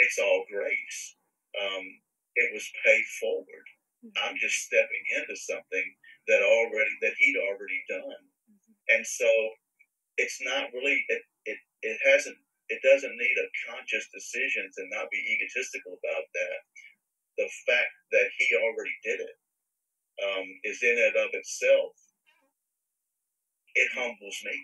it's all grace. Um, it was paid forward. Mm-hmm. I'm just stepping into something that already that he'd already done, mm-hmm. and so it's not really it, it it hasn't it doesn't need a conscious decision to not be egotistical about that. The fact that he already did it um, is in and of itself. It humbles me.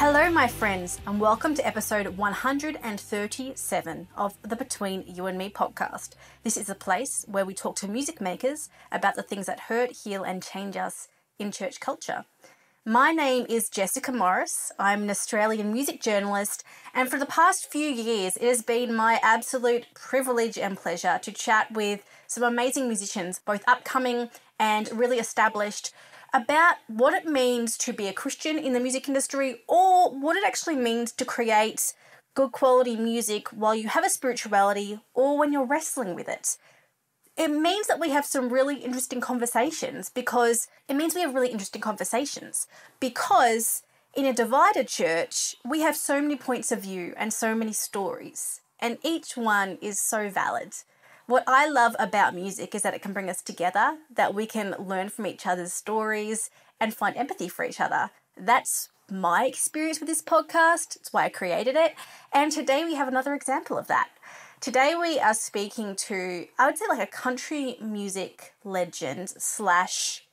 Hello, my friends, and welcome to episode 137 of the Between You and Me podcast. This is a place where we talk to music makers about the things that hurt, heal, and change us in church culture. My name is Jessica Morris. I'm an Australian music journalist, and for the past few years, it has been my absolute privilege and pleasure to chat with some amazing musicians, both upcoming and really established about what it means to be a Christian in the music industry or what it actually means to create good quality music while you have a spirituality or when you're wrestling with it. It means that we have some really interesting conversations because it means we have really interesting conversations because in a divided church, we have so many points of view and so many stories, and each one is so valid. What I love about music is that it can bring us together, that we can learn from each other's stories and find empathy for each other. That's my experience with this podcast. It's why I created it. And today we have another example of that. Today we are speaking to, I would say, like a country music legend slash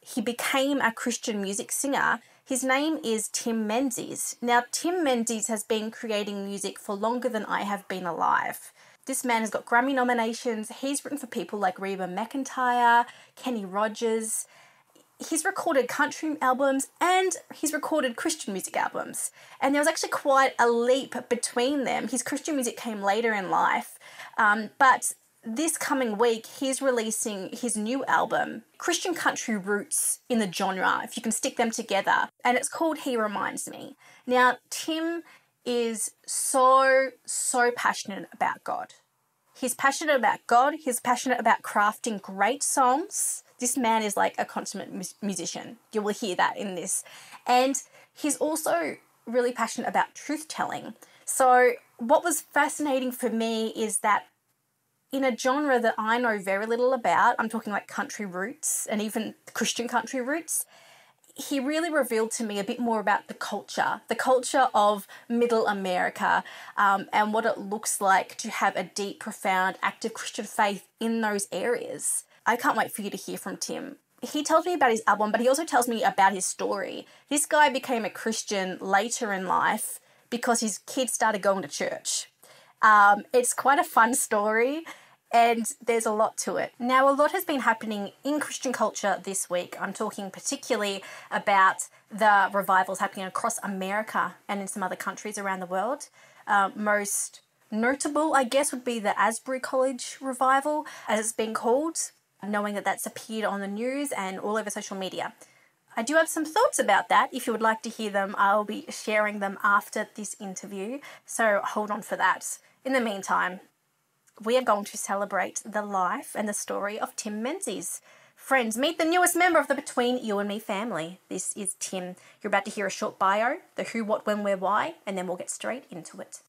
he became a Christian music singer. His name is Tim Menzies. Now, Tim Menzies has been creating music for longer than I have been alive. This man has got Grammy nominations. He's written for people like Reba McEntire, Kenny Rogers. He's recorded country albums and he's recorded Christian music albums. And there was actually quite a leap between them. His Christian music came later in life. Um, but this coming week, he's releasing his new album, Christian Country Roots in the Genre, if you can stick them together. And it's called He Reminds Me. Now, Tim is so, so passionate about God. He's passionate about God. He's passionate about crafting great songs. This man is like a consummate mu- musician. You will hear that in this. And he's also really passionate about truth telling. So, what was fascinating for me is that in a genre that I know very little about, I'm talking like country roots and even Christian country roots, he really revealed to me a bit more about the culture, the culture of middle America, um, and what it looks like to have a deep, profound, active Christian faith in those areas. I can't wait for you to hear from Tim. He tells me about his album, but he also tells me about his story. This guy became a Christian later in life because his kids started going to church. Um, it's quite a fun story and there's a lot to it. Now, a lot has been happening in Christian culture this week. I'm talking particularly about the revivals happening across America and in some other countries around the world. Uh, most notable, I guess, would be the Asbury College revival, as it's been called, knowing that that's appeared on the news and all over social media. I do have some thoughts about that. If you would like to hear them, I'll be sharing them after this interview, so hold on for that. In the meantime, we are going to celebrate the life and the story of Tim Menzies. Friends, meet the newest member of the Between You and Me family. This is Tim. You're about to hear a short bio, the who, what, when, where, why, and then we'll get straight into it.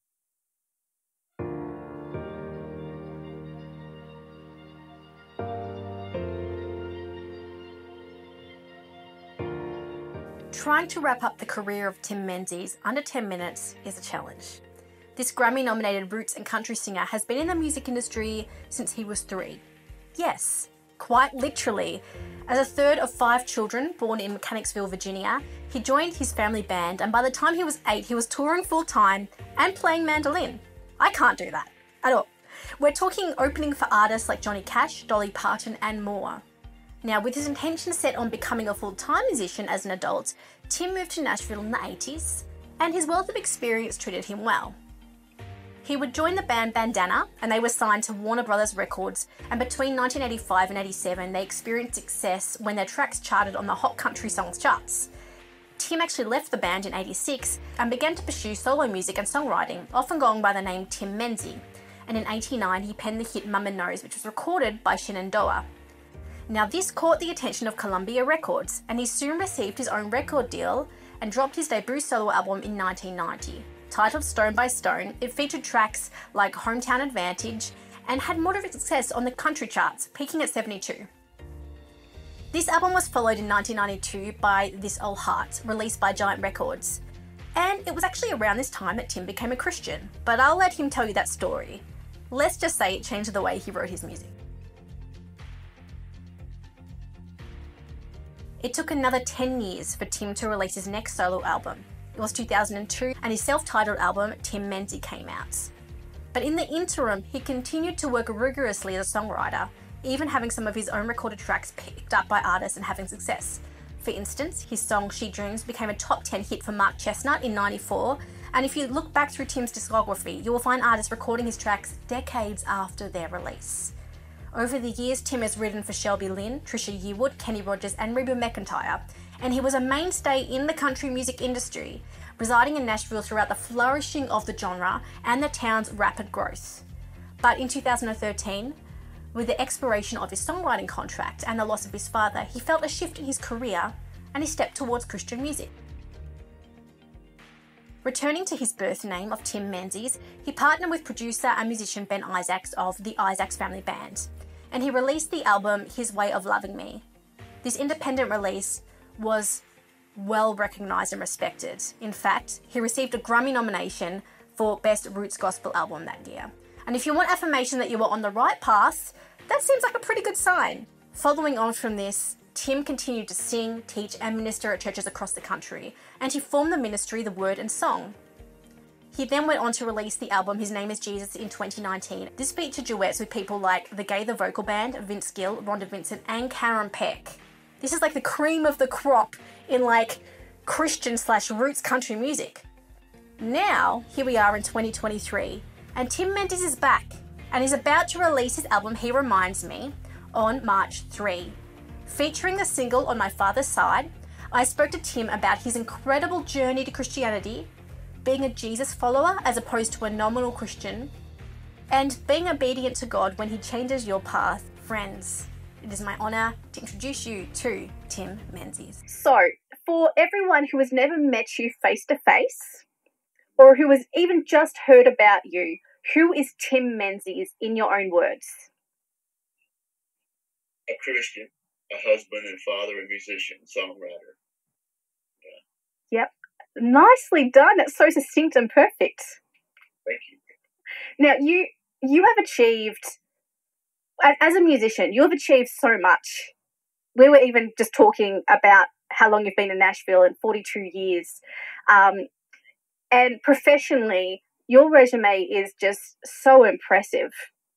Trying to wrap up the career of Tim Menzies under 10 minutes is a challenge. This Grammy nominated roots and country singer has been in the music industry since he was three. Yes, quite literally. As a third of five children born in Mechanicsville, Virginia, he joined his family band, and by the time he was eight, he was touring full time and playing mandolin. I can't do that at all. We're talking opening for artists like Johnny Cash, Dolly Parton, and more. Now, with his intention set on becoming a full time musician as an adult, Tim moved to Nashville in the 80s, and his wealth of experience treated him well. He would join the band Bandana and they were signed to Warner Brothers Records. And between 1985 and 87, they experienced success when their tracks charted on the Hot Country Songs charts. Tim actually left the band in 86 and began to pursue solo music and songwriting, often going by the name Tim Menzie. and in 89 he penned the hit Mama Knows, which was recorded by Shenandoah. Now, this caught the attention of Columbia Records, and he soon received his own record deal and dropped his debut solo album in 1990. Titled Stone by Stone, it featured tracks like Hometown Advantage and had moderate success on the country charts, peaking at 72. This album was followed in 1992 by This Old Heart, released by Giant Records. And it was actually around this time that Tim became a Christian, but I'll let him tell you that story. Let's just say it changed the way he wrote his music. It took another 10 years for Tim to release his next solo album. It was 2002, and his self titled album, Tim Menzie, came out. But in the interim, he continued to work rigorously as a songwriter, even having some of his own recorded tracks picked up by artists and having success. For instance, his song She Dreams became a top 10 hit for Mark Chesnutt in 94, and if you look back through Tim's discography, you will find artists recording his tracks decades after their release. Over the years, Tim has written for Shelby Lynne, Trisha Yearwood, Kenny Rogers, and Reba McEntire, and he was a mainstay in the country music industry, residing in Nashville throughout the flourishing of the genre and the town's rapid growth. But in 2013, with the expiration of his songwriting contract and the loss of his father, he felt a shift in his career and he stepped towards Christian music. Returning to his birth name of Tim Menzies, he partnered with producer and musician Ben Isaacs of the Isaacs Family Band and he released the album His Way of Loving Me. This independent release was well recognised and respected. In fact, he received a Grammy nomination for Best Roots Gospel Album that year. And if you want affirmation that you were on the right path, that seems like a pretty good sign. Following on from this, Tim continued to sing, teach, and minister at churches across the country, and he formed the ministry The Word and Song. He then went on to release the album His Name is Jesus in 2019. This featured duets with people like The Gaither Vocal Band, Vince Gill, Rhonda Vincent, and Karen Peck. This is like the cream of the crop in like Christian slash roots country music. Now, here we are in 2023, and Tim Menzies is back and is about to release his album He Reminds Me on March 3. Featuring the single On My Father's Side, I spoke to Tim about his incredible journey to Christianity being a Jesus follower as opposed to a nominal Christian, and being obedient to God when He changes your path. Friends, it is my honour to introduce you to Tim Menzies. So, for everyone who has never met you face to face, or who has even just heard about you, who is Tim Menzies in your own words? A Christian, a husband and father, a musician, songwriter. Yeah. Yep. Nicely done. That's so succinct and perfect. Thank you. Now you you have achieved as a musician, you have achieved so much. We were even just talking about how long you've been in Nashville in 42 years. Um, and professionally, your resume is just so impressive.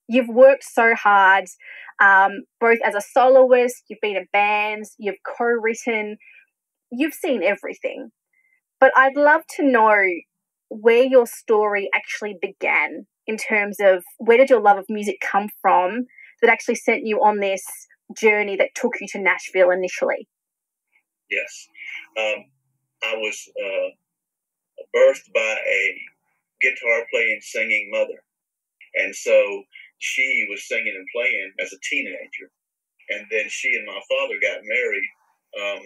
You've worked so hard, um, both as a soloist, you've been in bands, you've co written, you've seen everything. But I'd love to know where your story actually began in terms of where did your love of music come from that actually sent you on this journey that took you to Nashville initially? Yes. Um, I was uh, birthed by a guitar playing, singing mother. And so she was singing and playing as a teenager. And then she and my father got married um,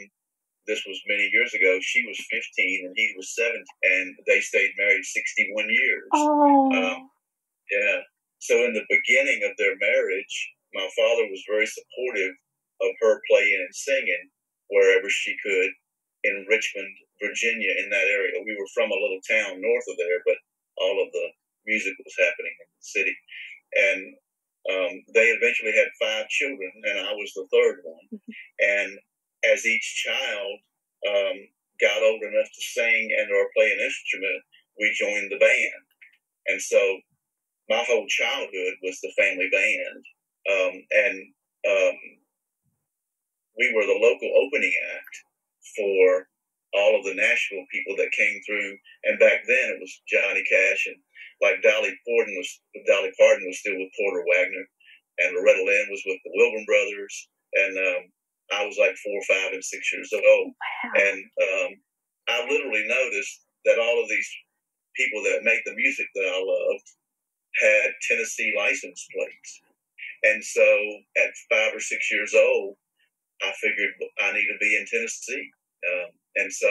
this was many years ago. She was 15 and he was 7, and they stayed married 61 years. Oh. Um, yeah. So in the beginning of their marriage, my father was very supportive of her playing and singing wherever she could in Richmond, Virginia, in that area. We were from a little town north of there, but all of the music was happening in the city. And um, they eventually had five children, and I was the third one. And as each child um, got old enough to sing and or play an instrument, we joined the band. And so my whole childhood was the family band. Um, and um, we were the local opening act for all of the Nashville people that came through. And back then it was Johnny Cash and like Dolly Parton was Dolly Parton was still with Porter Wagoner, and Loretta Lynn was with the Wilburn Brothers and um, I was like four, five, and six years old, wow. and um, I literally noticed that all of these people that made the music that I loved had Tennessee license plates. And so at five or six years old, I figured I need to be in Tennessee. Um, and so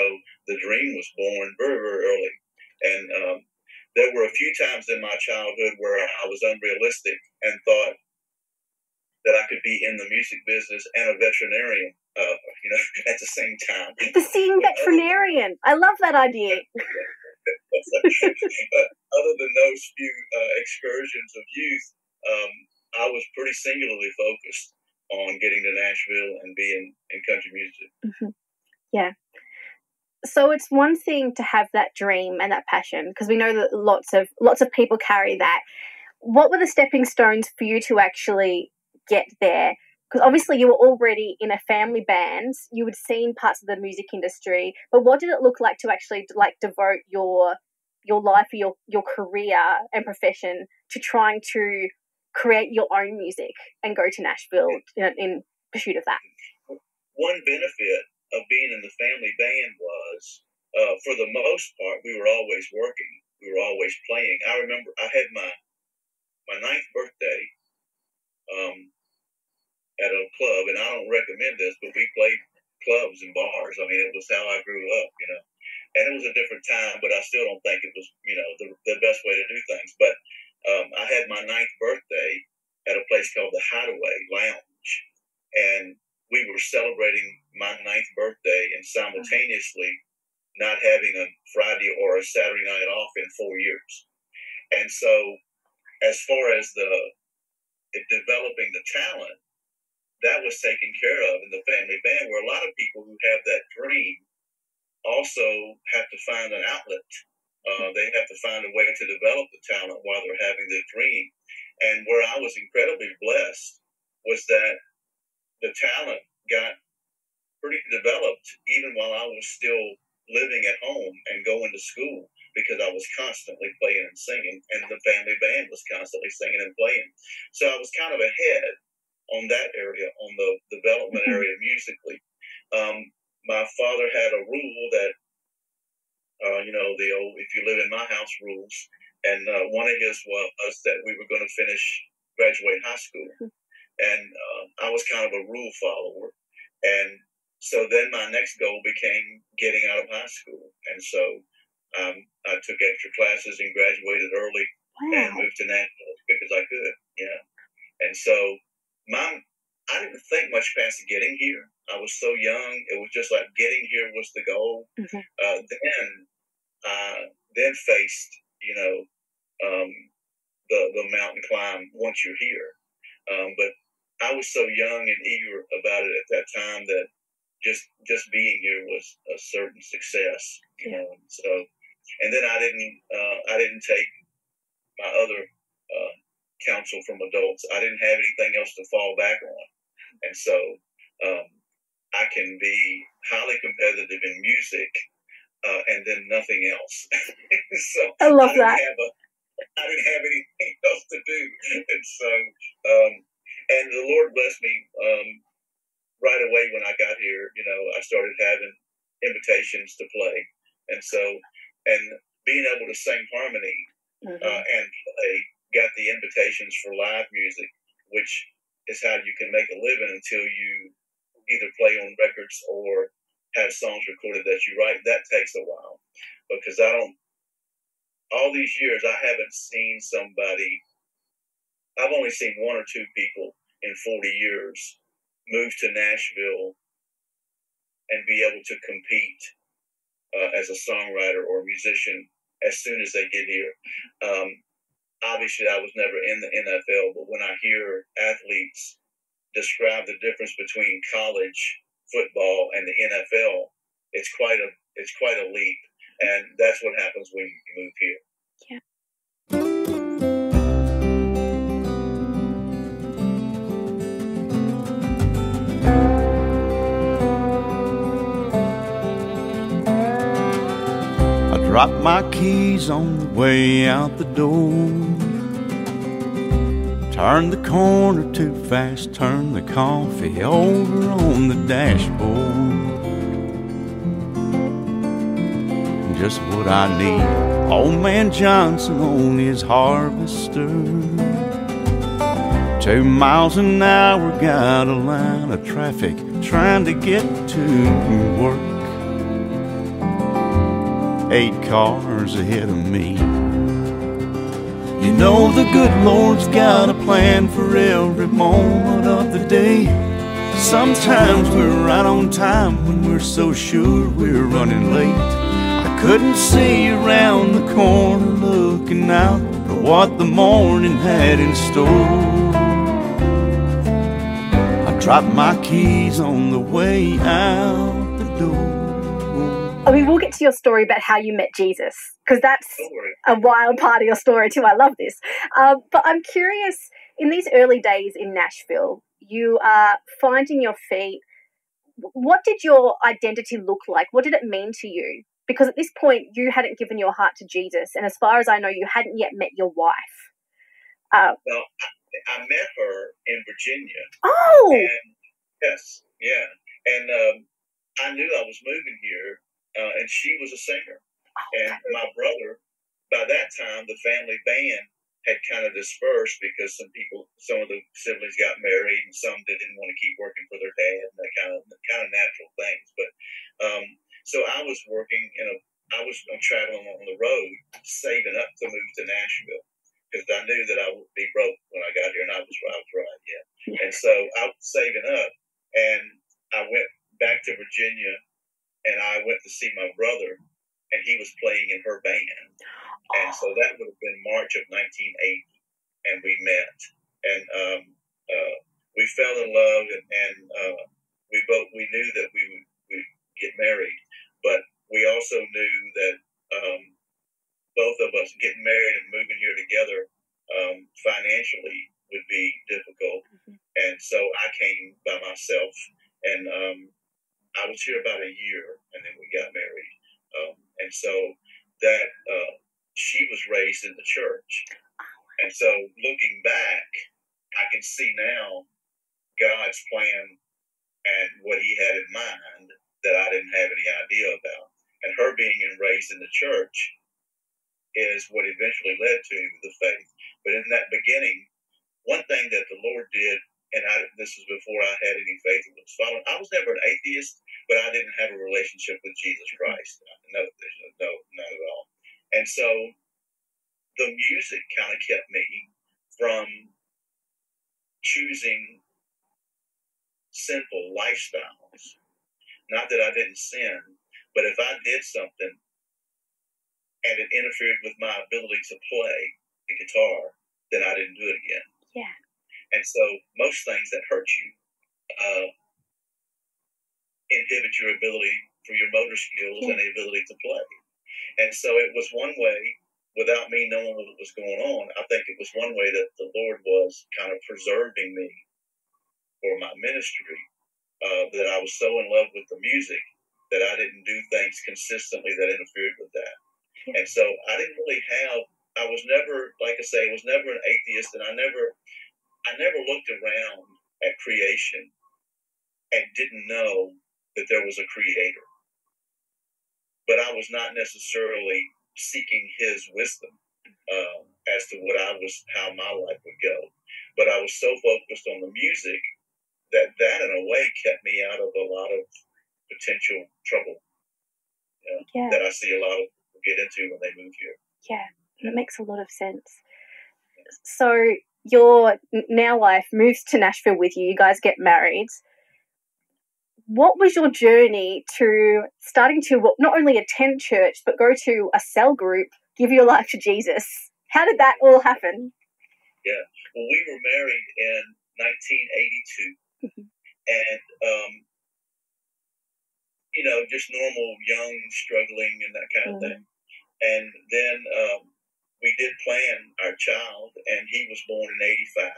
the dream was born very, very early. And um, there were a few times in my childhood where I was unrealistic and thought that I could be in the music business and a veterinarian, uh, you know, at the same time. The seeing veterinarian. I love that idea. Other than those few uh, excursions of youth, um, I was pretty singularly focused on getting to Nashville and being in country music. Mm-hmm. Yeah. So it's one thing to have that dream and that passion because we know that lots of lots of people carry that. What were the stepping stones for you to actually get there? Because obviously you were already in a family band, you had seen parts of the music industry, but what did it look like to actually like devote your your life, or your your career and profession to trying to create your own music and go to Nashville in, in pursuit of that? One benefit of being in the family band was, uh, for the most part, we were always working. We were always playing. I remember I had my my ninth birthday um, at a club, and I don't recommend this, but we played clubs and bars. I mean, it was how I grew up, you know. And it was a different time, but I still don't think it was, you know, the, the best way to do things. But um, I had my ninth birthday at a place called the Hideaway Lounge, and we were celebrating my ninth birthday and simultaneously not having a Friday or a Saturday night off in four years. And so, as far as the developing the talent, that was taken care of in the family band, where a lot of people who have that dream also have to find an outlet uh, they have to find a way to develop the talent while they're having their dream. And where I was incredibly blessed was that the talent got pretty developed even while I was still living at home and going to school because I was constantly playing and singing, and the family band was constantly singing and playing. So I was kind of ahead on that area, on the development mm-hmm. area musically. Um, my father had a rule that uh, you know, the old if you live in my house rules. And uh, one of his was that we were going to finish, graduate high school. Hmm. And uh, I was kind of a rule follower. And so then my next goal became getting out of high school. And so um, I took extra classes and graduated early wow. and moved to Nashville as quick as I could. Yeah. And so my, I didn't think much past getting here. I was so young. It was just like getting here was the goal. Mm-hmm. Uh, then, uh, then faced, you know, um, the the mountain climb once you're here. Um, but I was so young and eager about it at that time that just just being here was a certain success. You know, so and then I didn't uh, I didn't take my other uh, counsel from adults. I didn't have anything else to fall back on, and so um, I can be highly competitive in music uh, and then nothing else. so I love I that. I didn't have anything else to do, and so um, and the Lord blessed me um, right away when I got here. You know, I started having invitations to play, and so and being able to sing harmony mm-hmm. uh, and play got the invitations for live music, which is how you can make a living until you either play on records or have songs recorded that you write, that takes a while because I don't. All these years, I haven't seen somebody. I've only seen one or two people in 40 years move to Nashville and be able to compete uh, as a songwriter or a musician as soon as they get here. Um, obviously, I was never in the NFL, but when I hear athletes describe the difference between college football and the NFL, it's quite a it's quite a leap, and that's what happens when you move here. Yeah. I dropped my keys on the way out the door. Turn the corner too fast, turn the coffee over on the dashboard. Just what I need Old man Johnson on his harvester. Two miles an hour, got a line of traffic trying to get to work. Eight cars ahead of me. Know the good Lord's got a plan for every moment of the day. Sometimes we're right on time when we're so sure we're running late. I couldn't see around the corner looking out for what the morning had in store. I dropped my keys on the way out the door. I mean, we'll get to your story about how you met Jesus because that's a wild part of your story too. I love this. Um, but I'm curious in these early days in Nashville, you are finding your feet. What did your identity look like? What did it mean to you? Because at this point, you hadn't given your heart to Jesus, and as far as I know, you hadn't yet met your wife. Uh, Well, I, I met her in Virginia. oh, And yes, yeah. And um, I knew I was moving here, uh, and she was a singer. And my brother, by that time, the family band had kind of dispersed because some people, some of the siblings got married, and some didn't want to keep working for their dad, and that kind of kind of natural things. But um, so I was working in a, I was traveling on the road, saving up to move to Nashville because I knew that I would be broke when I got here, and I was I was right, yeah. Yeah. And so I was saving up, and I went back to Virginia, and I went to see my brother, and he was playing in her band, and so that would have been March of 1980, and we met, and um, uh, we fell in love, and, and uh, we both we knew that we would we get married, but we also knew that um, both of us getting married and moving here together um, financially would be difficult, Mhm. and so I came by myself, and um, I was here about a year, and then we got married, um, and so that uh, she was raised in the church, and so looking back, I can see now God's plan and what He had in mind that I didn't have any idea about, and her being raised in the church is what eventually led to the faith. But in that beginning, one thing that the Lord did, and I, this was before I had any faith was following. I was never an atheist, but I didn't have a relationship with Jesus Christ. No, no, not at all. And so, the music kind of kept me from choosing sinful lifestyles. Not that I didn't sin, but if I did something and it interfered with my ability to play the guitar, then I didn't do it again. Yeah. And so most things that hurt you uh, inhibit your ability for your motor skills Yeah. and the ability to play. And so it was one way, without me knowing what was going on, I think it was one way that the Lord was kind of preserving me for my ministry. Uh, that I was so in love with the music that I didn't do things consistently that interfered with that. Yeah. And so I didn't really have. I was never, like I say, I was never an atheist, and I never, I never looked around at creation and didn't know that there was a creator. But I was not necessarily seeking his wisdom um, as to what I was, how my life would go. But I was so focused on the music that that, in a way, kept me out of a lot of potential trouble yeah, that I see a lot of people get into when they move here. yeah. That makes a lot of sense. So your now wife moves to Nashville with you. You guys get married. What was your journey to starting to not only attend church but go to a cell group, give your life to Jesus? How did that all happen? Yeah. Well, we were married in 1982, Mhm. and um, you know, just normal, young, struggling, and that kind of Mhm. thing. And then um, we did plan our child, and he was born in '85.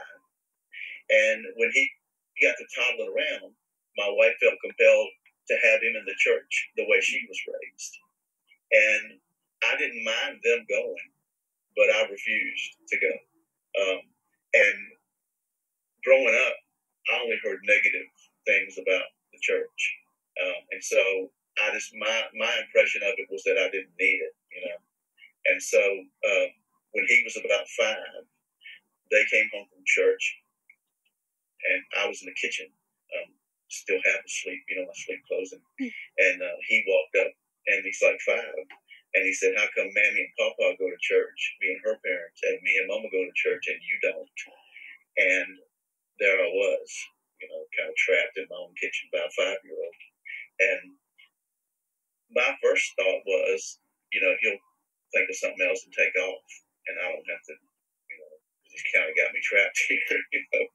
And when he, he got to toddling around, my wife felt compelled to have him in the church the way she was raised. And I didn't mind them going, but I refused to go. Um, and growing up, I only heard negative things about the church. Um, and so I just, my, my impression of it was that I didn't need it, you know. And so uh, when he was about five, they came home from church, and I was in the kitchen, still half asleep, you know, my sleep clothes, and, and uh, he walked up, and he's like five, and he said, "How come Mammy and Papa go to church, me and her parents, and me and Mama go to church, and you don't?" And there I was, you know, kind of trapped in my own kitchen by a five-year-old, and my first thought was, you know, he'll think of something else and take off, and I don't have to, you know, he's kind of got me trapped here, you know.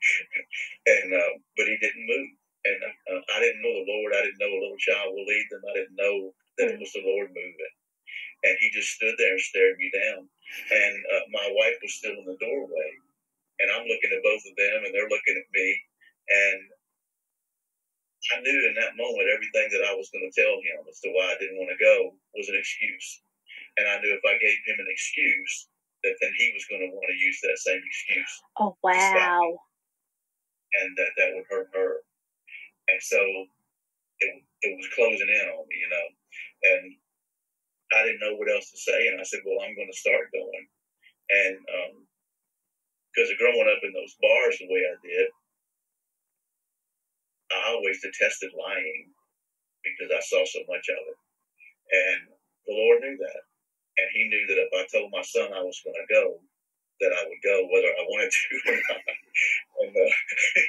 and uh, but he didn't move, and uh, I didn't know the Lord. I didn't know a little child will lead them. I didn't know that it was the Lord moving, and he just stood there and stared me down. And uh, my wife was still in the doorway, and I'm looking at both of them, and they're looking at me, and I knew in that moment everything that I was going to tell him as to why I didn't want to go was an excuse. And I knew if I gave him an excuse, that then he was going to want to use that same excuse. Oh, wow. And that that would hurt her. And so it, it was closing in on me, you know. And I didn't know what else to say. And I said, well, I'm going to start going. And because um, growing up in those bars the way I did, I always detested lying because I saw so much of it. And the Lord knew that. And He knew that if I told my son I was going to go, that I would go whether I wanted to or not.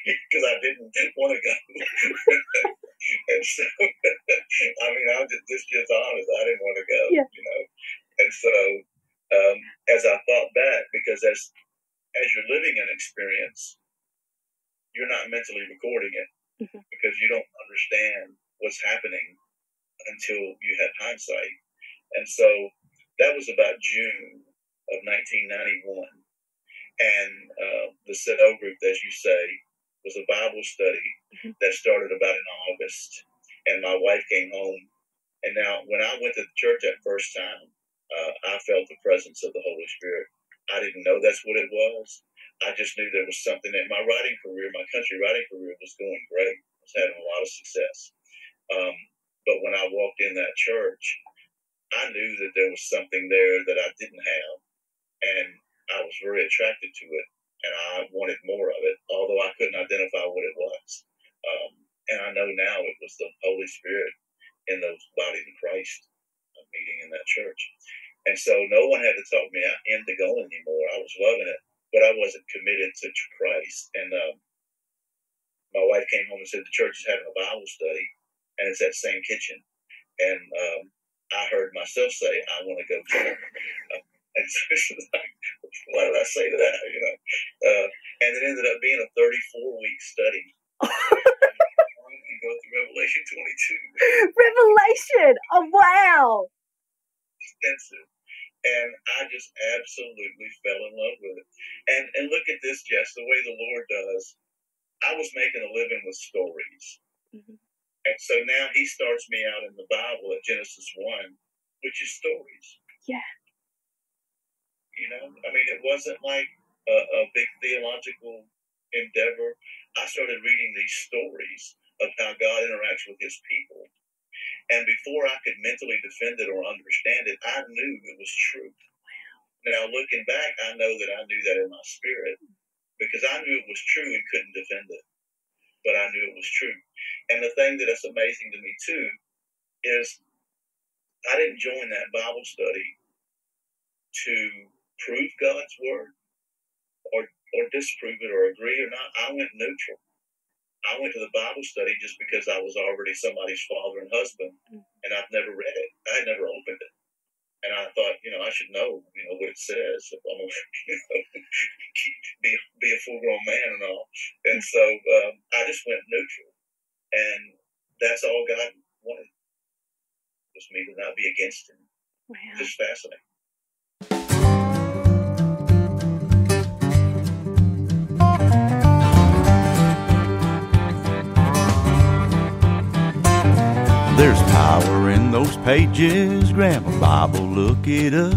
Because uh, I didn't want to go. and so, I mean, I'm just, just, just honest. I didn't want to go, yeah. you know. And so, um, as I thought back, because as as you're living an experience, you're not mentally recording it mm-hmm. because you don't understand what's happening until you have hindsight. And so that was about June of 1991. And uh, the cell group, as you say, was a Bible study mm-hmm. that started about in August. And my wife came home. And now, when I went to the church that first time, uh, I felt the presence of the Holy Spirit. I didn't know that's what it was. I just knew there was something that my writing career, my country writing career, was going great. I was having a lot of success. Um, but when I walked in that church, I knew that there was something there that I didn't have, and I was very attracted to it, and I wanted more of it, although I couldn't identify what it was. Um, and I know now it was the Holy Spirit in those bodies of Christ uh, meeting in that church. And so no one had to talk me into going anymore. I was loving it but I wasn't committed to Christ. And um, my wife came home and said the church is having a Bible study, and it's that same kitchen. And um, I heard myself say, "I want to go to it." And so like, what did I say to that? You know, uh, and it ended up being a 34 week study. go through Revelation 22. Revelation! Oh wow! Extensive and I just absolutely fell in love with it. And and look at this, Jess, the way the Lord does. I was making a living with stories, mm-hmm. and so now He starts me out in the Bible at Genesis one, which is stories. Yeah. You know, I mean, it wasn't like a, a big theological endeavor. I started reading these stories of how God interacts with His people and before I could mentally defend it or understand it, I knew it was true. Now, looking back, I know that I knew that in my spirit because I knew it was true and couldn't defend it. But I knew it was true. And the thing that is amazing to me, too, is I didn't join that Bible study to prove God's word or, or disprove it or agree or not. I went neutral. I went to the Bible study just because I was already somebody's father and husband, mm. and I've never read it. I had never opened it, and I thought, you know, I should know, you know, what it says if I'm you know, be be a full grown man and all. And so um, I just went neutral, and that's all God wanted was me to not be against Him. Wow. Just fascinating. There's power in those pages. Grab a Bible, look it up.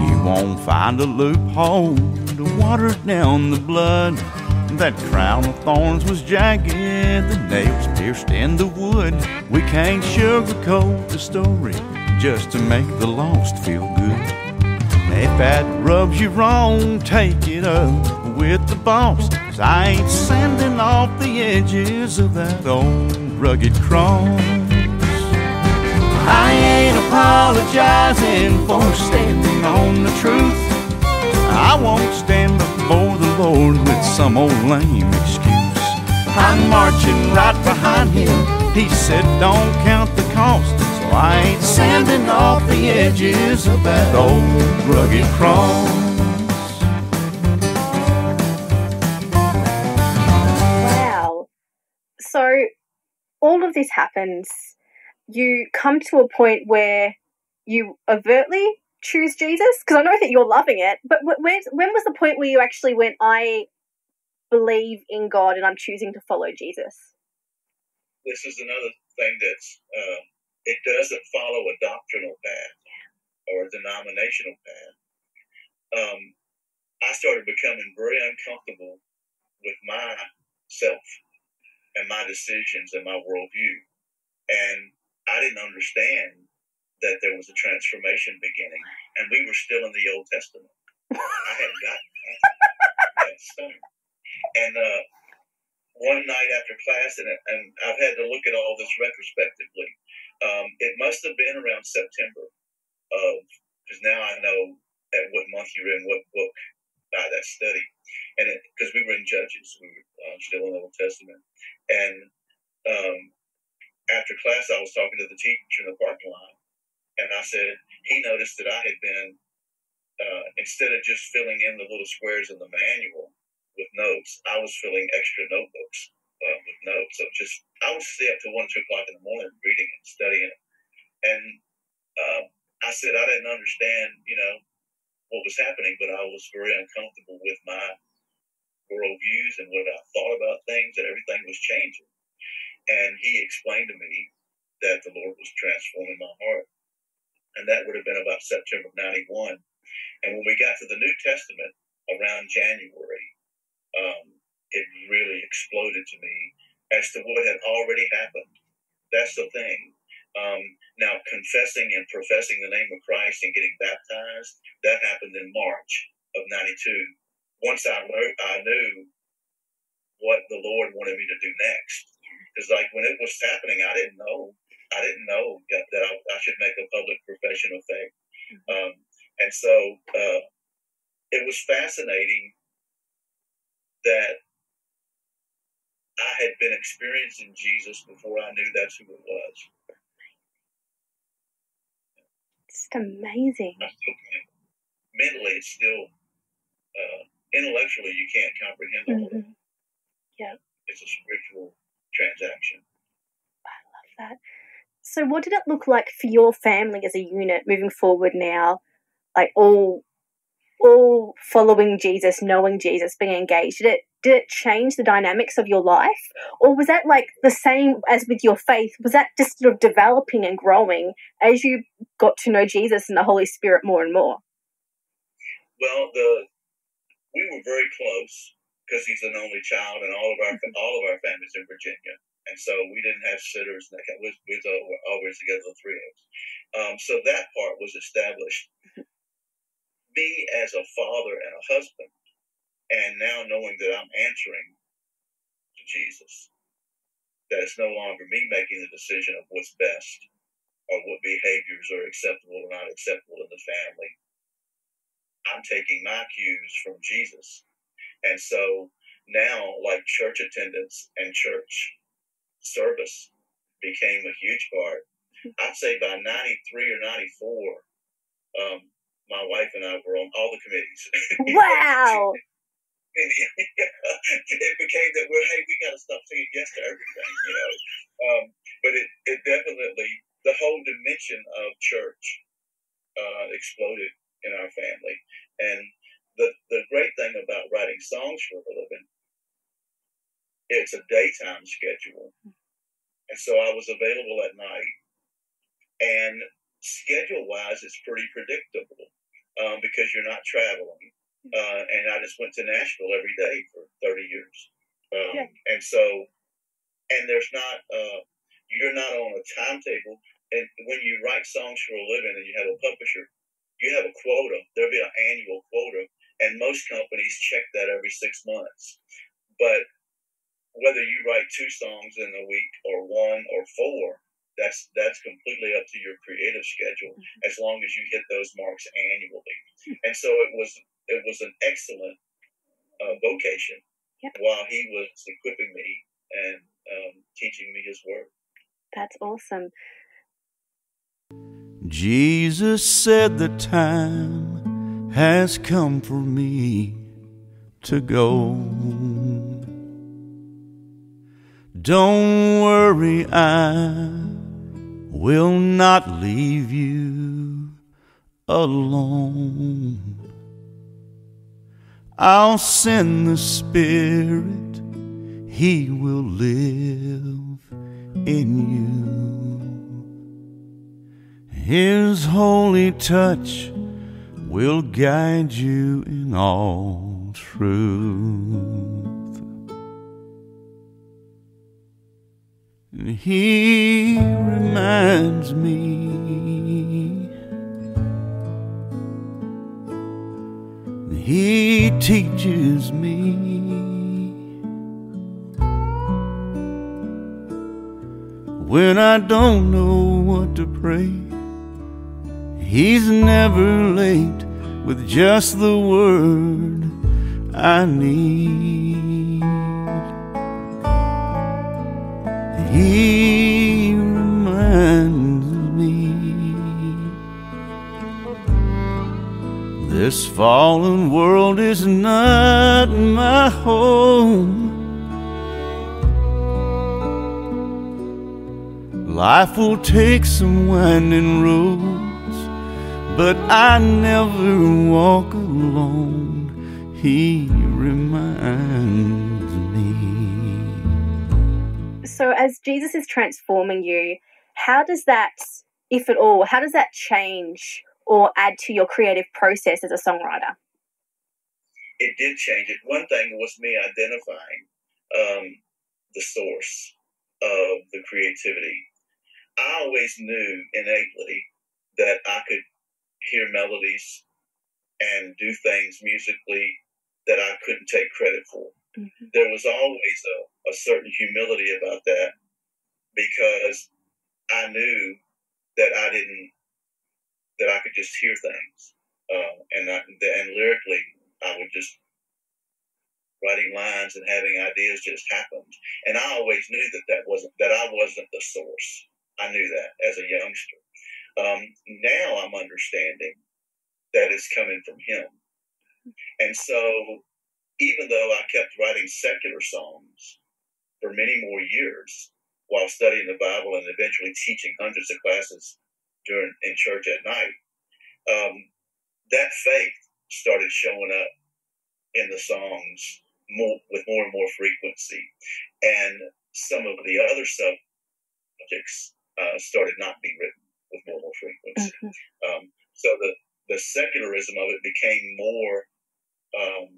You won't find a loophole to water down the blood. That crown of thorns was jagged, the nails pierced in the wood. We can't sugarcoat the story. just to make the lost feel good. If that rubs you wrong, take it up with the boss. Cause I ain't sanding off the edges of that old rugged cross. I ain't apologizing for standing on the truth. I won't stand before the Lord with some old lame excuse. I'm marching right behind him. He said, Don't count the cost. So I ain't sanding off the edges of that old rugged cross. All of this happens. You come to a point where you overtly choose Jesus? Because I know that you're loving it, but where, when was the point where you actually went, I believe in God and I'm choosing to follow Jesus? This is another thing that's, uh, it doesn't follow a doctrinal path or a denominational path. Um, I started becoming very uncomfortable with myself and my decisions and my worldview. And I didn't understand that there was a transformation beginning, and we were still in the Old Testament. I hadn't gotten that. And uh, one night after class, and, and I've had to look at all this retrospectively. Um, it must have been around September of, because now I know at what month you're in, what book by that study, and because we were in Judges, we were uh, still in the Old Testament, and um, after class, I was talking to the teacher in the parking lot, and I said he noticed that I had been uh, instead of just filling squares in the manual with notes, I was filling extra notebooks uh, with notes. So just I would stay up till one, two o'clock in the morning reading and studying it. And uh, I said I didn't understand, you know, what was happening, but I was very uncomfortable with my worldviews and what I thought about things, and everything was changing. And he explained to me that the Lord was transforming my heart and that would have been about September of 91. And when we got to the New Testament around January, um, it really exploded to me as to what had already happened. That's the thing. Um, now, confessing and professing the name of Christ and getting baptized, that happened in March of 92. Once I, learned, I knew what the Lord wanted me to do next. Because, like, when it was happening, I didn't know I didn't know that, that I, I, should make a public profession of faith. Mm-hmm. Um, and so uh, it was fascinating that I had been experiencing Jesus before I knew that's who it was. It's amazing. Mentally, it's still, uh, intellectually, you can't comprehend all mm-hmm. Yeah. It's a spiritual transaction. I love that. So, what did it look like for your family as a unit moving forward now? Like all, all following Jesus, knowing Jesus, being engaged. Did it did it change the dynamics of your life, or was that like the same as with your faith? Was that just sort of developing and growing as you got to know Jesus and the Holy Spirit more and more? Well, the we were very close because he's an only child, and all of our all of our families in Virginia and so we didn't have sitters. And that we, we was always together, the three of us. Um, so that part was established. Me as a father and a husband, and now knowing that I'm answering to Jesus, that it's no longer me making the decision of what's best or what behaviors are acceptable or not acceptable in the family. I'm taking my cues from Jesus. And so now, like church attendance and church service became a huge part. I'd say by 93 or 94, um, my wife and I were on all the committees. Wow. it became that we're, hey, we got to stop saying yes to everything, you know. Um, but it, it definitely, the whole dimension of church uh, exploded in our family. And the, the great thing about writing songs for a living it's a daytime schedule. And so I was available at night. And schedule wise, it's pretty predictable um, because you're not traveling. Uh, and I just went to Nashville every day for 30 years. Um, yeah. And so, and there's not, uh, you're not on a timetable. and when you write songs for a living and you have a publisher, you have a quota. There'll be an annual quota, and most companies check that every six months. But whether you write two songs in a week or one or four, that's that's completely up to your creative schedule mm-hmm. as long as you hit those marks annually. And so it was it was an excellent uh, vocation yep. while he was equipping me and um, teaching me his word. That's awesome. Jesus said the time has come for me to go. Don't worry, I will not leave you alone. I'll send the Spirit, He will live in you. His holy touch will guide you in all truth. And he reminds me, he teaches me. When I don't know what to pray He's never late with just the word I need. He reminds me this fallen world is not my home. Life will take some winding roads but I never walk alone. He reminds me. So, as Jesus is transforming you, how does that, if at all, how does that change or add to your creative process as a songwriter? It did change it. One thing was me identifying um, the source of the creativity. I always knew innately that I could hear melodies and do things musically that I couldn't take credit for. Mm-hmm. There was always a, a certain humility about that because I knew that I didn't, that I could just hear things. Uh, and, I, and lyrically, I would just, writing lines and having ideas just happened. And I always knew that that wasn't, that I wasn't the source. I knew that as a youngster. Um, now I'm understanding that it's coming from him. And so, even though I kept writing secular songs for many more years while studying the Bible and eventually teaching hundreds of classes during in church at night, um, that faith started showing up in the songs more, with more and more frequency, and some of the other subjects uh, started not being written with normal frequency. Mm-hmm. Um, so the, the secularism of it became more um,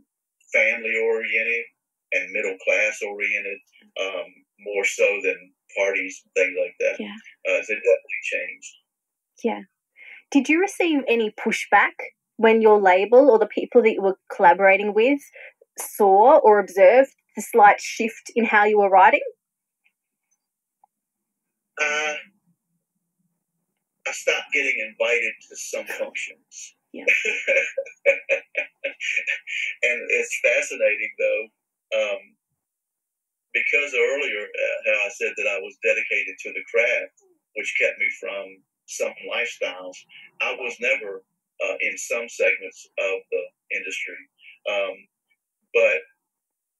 family oriented and middle class oriented, um, more so than parties, things like that. Yeah. Uh, so it definitely changed. Yeah. Did you receive any pushback when your label or the people that you were collaborating with saw or observed the slight shift in how you were writing? Uh, I stopped getting invited to some functions. Yeah. and it's fascinating though, um, because earlier uh, how I said that I was dedicated to the craft, which kept me from some lifestyles. I was never uh, in some segments of the industry, um, but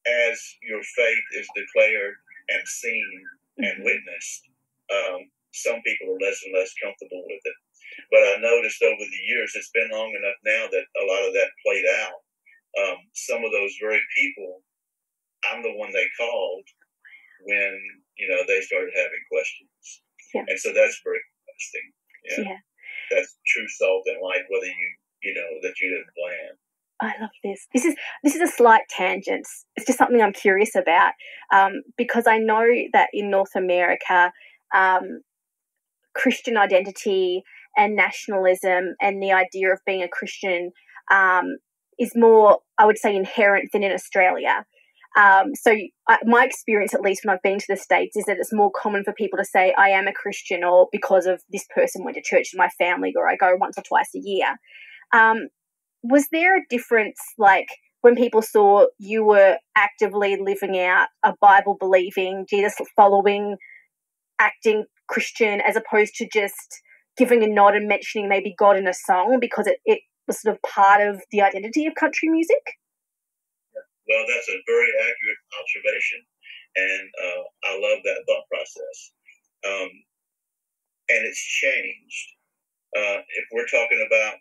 as your faith is declared and seen and mm-hmm. witnessed, um, some people are less and less comfortable with it. But I noticed over the years, it's been long enough now that a lot of that played out. Um, some of those very people, I'm the one they called when you know they started having questions, yeah. and so that's very interesting. Yeah. yeah, that's true salt and light, whether you you know that you didn't plan. I love this. This is this is a slight tangent. It's just something I'm curious about um, because I know that in North America, um, Christian identity and nationalism and the idea of being a Christian um, is more, I would say, inherent than in Australia. Um, so, I, my experience, at least when I've been to the States, is that it's more common for people to say, I am a Christian, or because of this person went to church in my family, or I go once or twice a year. Um, was there a difference, like, when people saw you were actively living out a Bible believing, Jesus following, acting Christian, as opposed to just giving a nod and mentioning maybe God in a song because it, it was sort of part of the identity of country music? Well, that's a very accurate observation, and uh, I love that thought process. Um, and it's changed. Uh, if we're talking about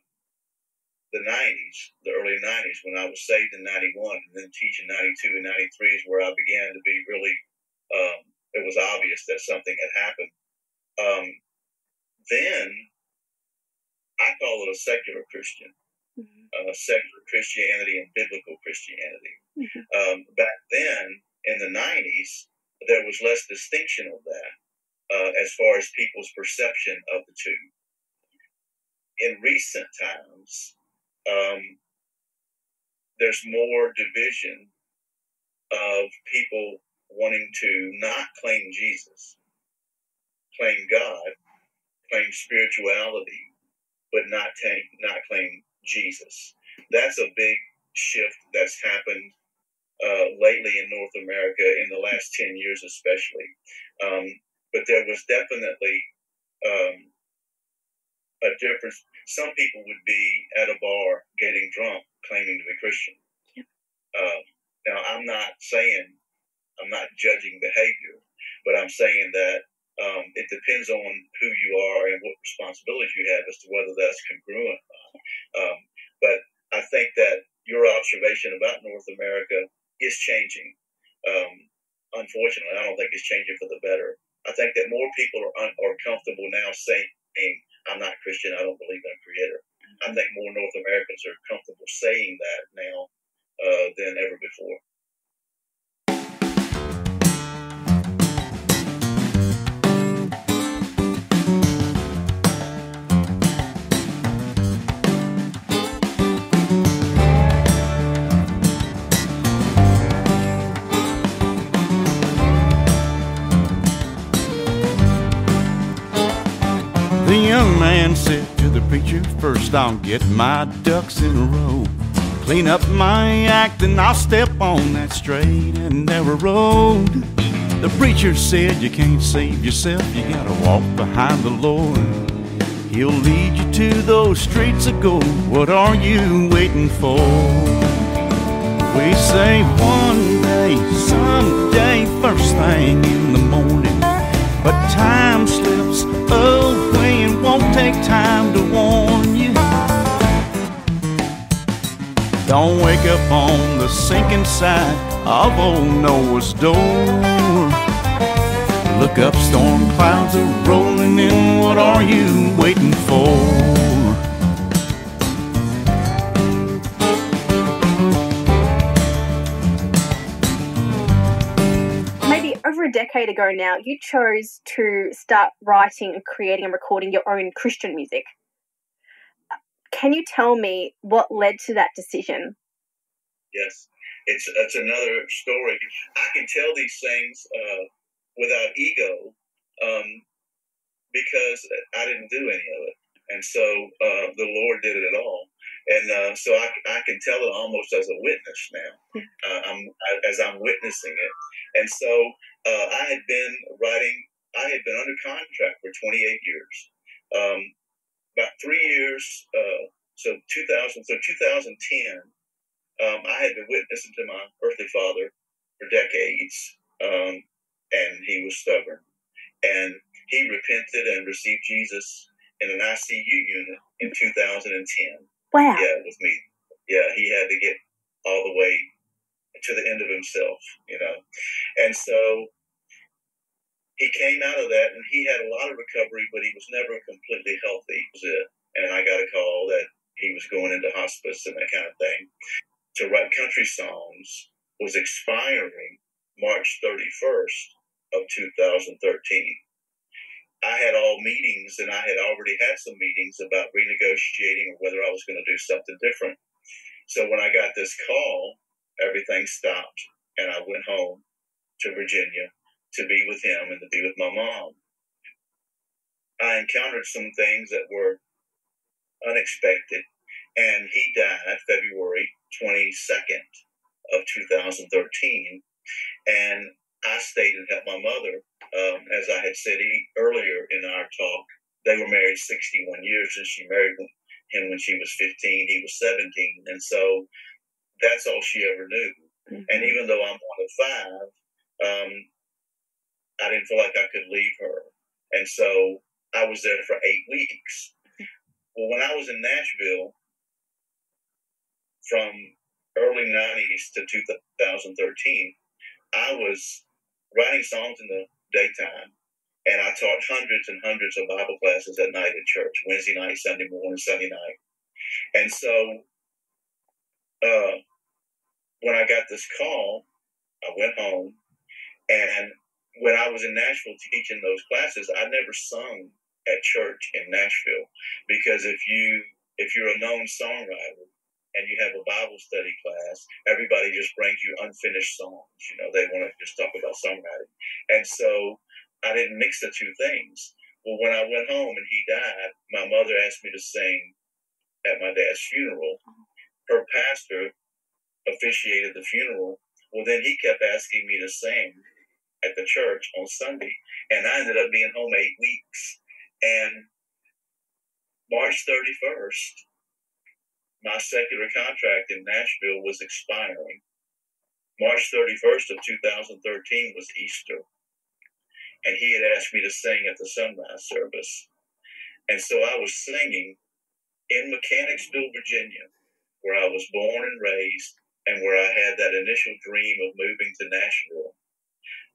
the 90s, the early 90s, when I was saved in 91 and then teaching 92 and 93 is where I began to be really, um, it was obvious that something had happened. Um, then I call it a secular Christian, mm-hmm. uh, secular Christianity and biblical Christianity. Mm-hmm. Um, back then, in the 90s, there was less distinction of that uh, as far as people's perception of the two. In recent times, um, there's more division of people wanting to not claim Jesus, claim God, claim spirituality, but not take, not claim Jesus. That's a big shift that's happened uh, lately in North America in the last 10 years, especially. Um, but there was definitely um, a difference. Some people would be at a bar getting drunk, claiming to be Christian. Uh, now, I'm not saying, I'm not judging behavior, but I'm saying that um, it depends on who you are and what responsibilities you have as to whether that's congruent. Um, but I think that your observation about North America is changing. Um, unfortunately, I don't think it's changing for the better. I think that more people are, un- are comfortable now saying, I'm not Christian, I don't believe in a creator. I think more North Americans are comfortable saying that now uh, than ever before. Man said to the preacher, First I'll get my ducks in a row. Clean up my act and I'll step on that straight and narrow road. The preacher said, You can't save yourself, you gotta walk behind the Lord. He'll lead you to those streets of gold. What are you waiting for? We say one day, someday, first thing in the morning. But time slips away and won't take time to warn you. Don't wake up on the sinking side of old Noah's door. Look up, storm clouds are rolling in. What are you waiting for? Decade ago now, you chose to start writing and creating and recording your own Christian music. Can you tell me what led to that decision? Yes, it's it's another story. I can tell these things uh, without ego um, because I didn't do any of it, and so uh, the Lord did it all. And uh, so I, I can tell it almost as a witness now, uh, I'm, I, as I'm witnessing it. And so uh, I had been writing, I had been under contract for 28 years. Um, about three years, uh, so 2000, so 2010, um, I had been witnessing to my earthly father for decades, um, and he was stubborn. And he repented and received Jesus in an ICU unit in 2010. Wow. Yeah, with me. Yeah, he had to get all the way to the end of himself, you know. And so he came out of that and he had a lot of recovery, but he was never completely healthy. Was it? And I got a call that he was going into hospice and that kind of thing. To write country songs was expiring March 31st of 2013. I had all meetings, and I had already had some meetings about renegotiating or whether I was going to do something different. So when I got this call, everything stopped, and I went home to Virginia to be with him and to be with my mom. I encountered some things that were unexpected, and he died February 22nd of 2013. And I stayed and helped my mother. Um, as I had said earlier in our talk, they were married 61 years, and she married him when she was 15. He was 17, and so that's all she ever knew. Mm-hmm. And even though I'm one of five, um, I didn't feel like I could leave her, and so I was there for eight weeks. Well, when I was in Nashville, from early 90s to 2013, I was writing songs in the daytime, and I taught hundreds and hundreds of Bible classes at night at church, Wednesday night, Sunday morning, Sunday night. And so uh, when I got this call, I went home, and when I was in Nashville teaching those classes, I never sung at church in Nashville because if you if you're a known songwriter and you have a Bible study class, everybody just brings you unfinished songs. You know, they want to just talk about songwriting. And so I didn't mix the two things. Well, when I went home and he died, my mother asked me to sing at my dad's funeral. Her pastor officiated the funeral. Well, then he kept asking me to sing at the church on Sunday. And I ended up being home eight weeks. And March 31st, my secular contract in Nashville was expiring. March 31st of 2013 was Easter. And he had asked me to sing at the sunrise service. And so I was singing in Mechanicsville, Virginia, where I was born and raised and where I had that initial dream of moving to Nashville.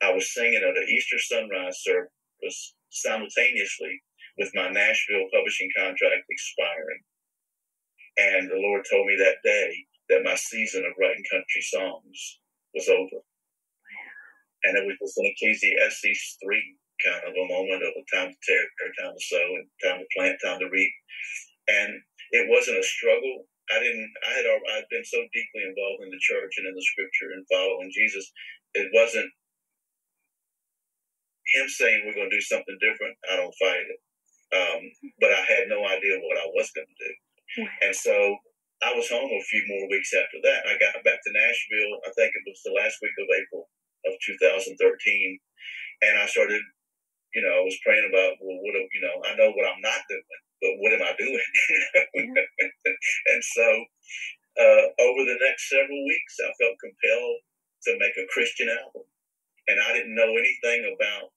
I was singing at an Easter sunrise service simultaneously with my Nashville publishing contract expiring. And the Lord told me that day that my season of writing country songs was over. And it was just an Ecclesiastes 3 kind of a moment of a time to tear, time to sow, and time to plant, time to reap. And it wasn't a struggle. I didn't. I had. I'd been so deeply involved in the church and in the Scripture and following Jesus. It wasn't him saying we're going to do something different. I don't fight it. Um, but I had no idea what I was going to do. And so I was home a few more weeks after that. I got back to Nashville. I think it was the last week of April of 2013, and I started. You know, I was praying about well, what you know. I know what I'm not doing, but what am I doing? and so, uh, over the next several weeks, I felt compelled to make a Christian album, and I didn't know anything about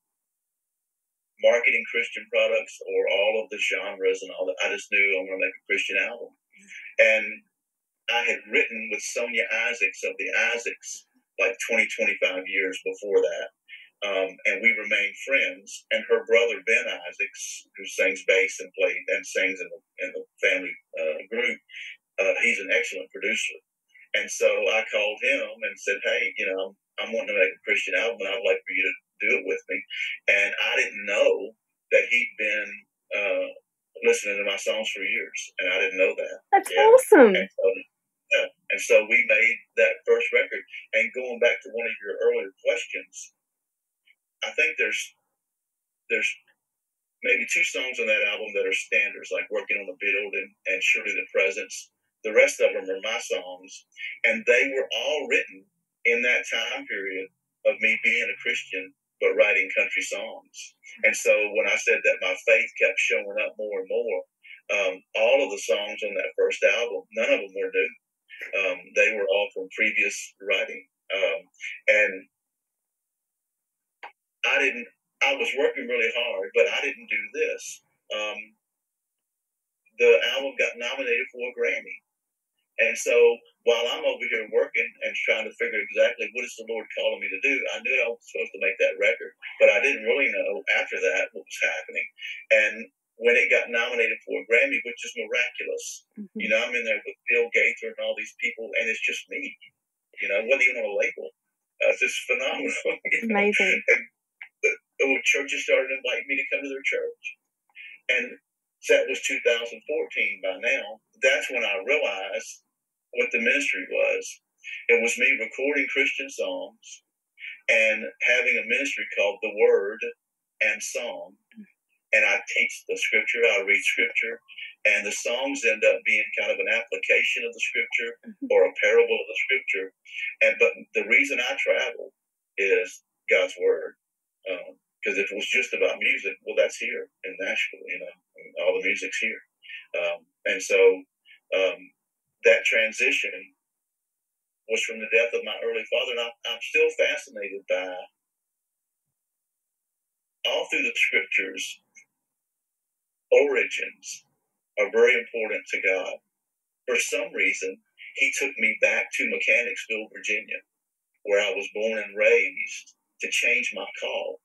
marketing Christian products or all of the genres and all that. I just knew I'm going to make a Christian album. And I had written with Sonya Isaacs of the Isaacs like 20, 25 years before that. Um, and we remained friends. And her brother Ben Isaacs, who sings bass and plays and sings in the, in the family uh, group, uh, he's an excellent producer. And so I called him and said, "Hey, you know, I'm wanting to make a Christian album, and I'd like for you to do it with me. And I didn't know that he'd been uh, listening to my songs for years, and I didn't know that. That's yeah. awesome. And so, yeah. and so we made that first record. And going back to one of your earlier questions, I think there's there's maybe two songs on that album that are standards, like "Working on the Building" and "Surely the Presence." The rest of them are my songs, and they were all written in that time period of me being a Christian but writing country songs. And so when I said that my faith kept showing up more and more, um, all of the songs on that first album, none of them were new. Um, they were all from previous writing. Um, and I didn't, I was working really hard, but I didn't do this. Um, the album got nominated for a Grammy. And so while I'm over here working and trying to figure exactly what is the Lord calling me to do, I knew I was supposed to make that record, but I didn't really know after that what was happening. And when it got nominated for a Grammy, which is miraculous, mm-hmm. you know, I'm in there with Bill Gaither and all these people, and it's just me. You know, wasn't even on a label. Uh, it's just phenomenal. Amazing. the, oh, churches started inviting me to come to their church. And that was 2014 by now. That's when I realized what the ministry was. It was me recording Christian songs and having a ministry called The Word and Song. And I teach the scripture, I read scripture, and the songs end up being kind of an application of the scripture mm-hmm. or a parable of the scripture. And but the reason I travel is God's word. Because um, if it was just about music, well, that's here in Nashville. You know, all the music's here, um, and so um, that transition was from the death of my early father, and I, I'm still fascinated by all through the scriptures origins are very important to God. For some reason, He took me back to Mechanicsville, Virginia, where I was born and raised, to change my call.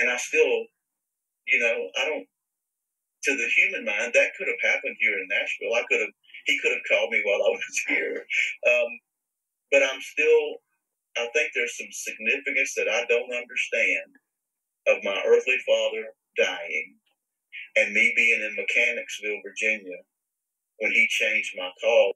And I still, you know, I don't, to the human mind, that could have happened here in Nashville. I could have, he could have called me while I was here. Um, but I'm still, I think there's some significance that I don't understand of my earthly father dying and me being in Mechanicsville, Virginia, when he changed my call.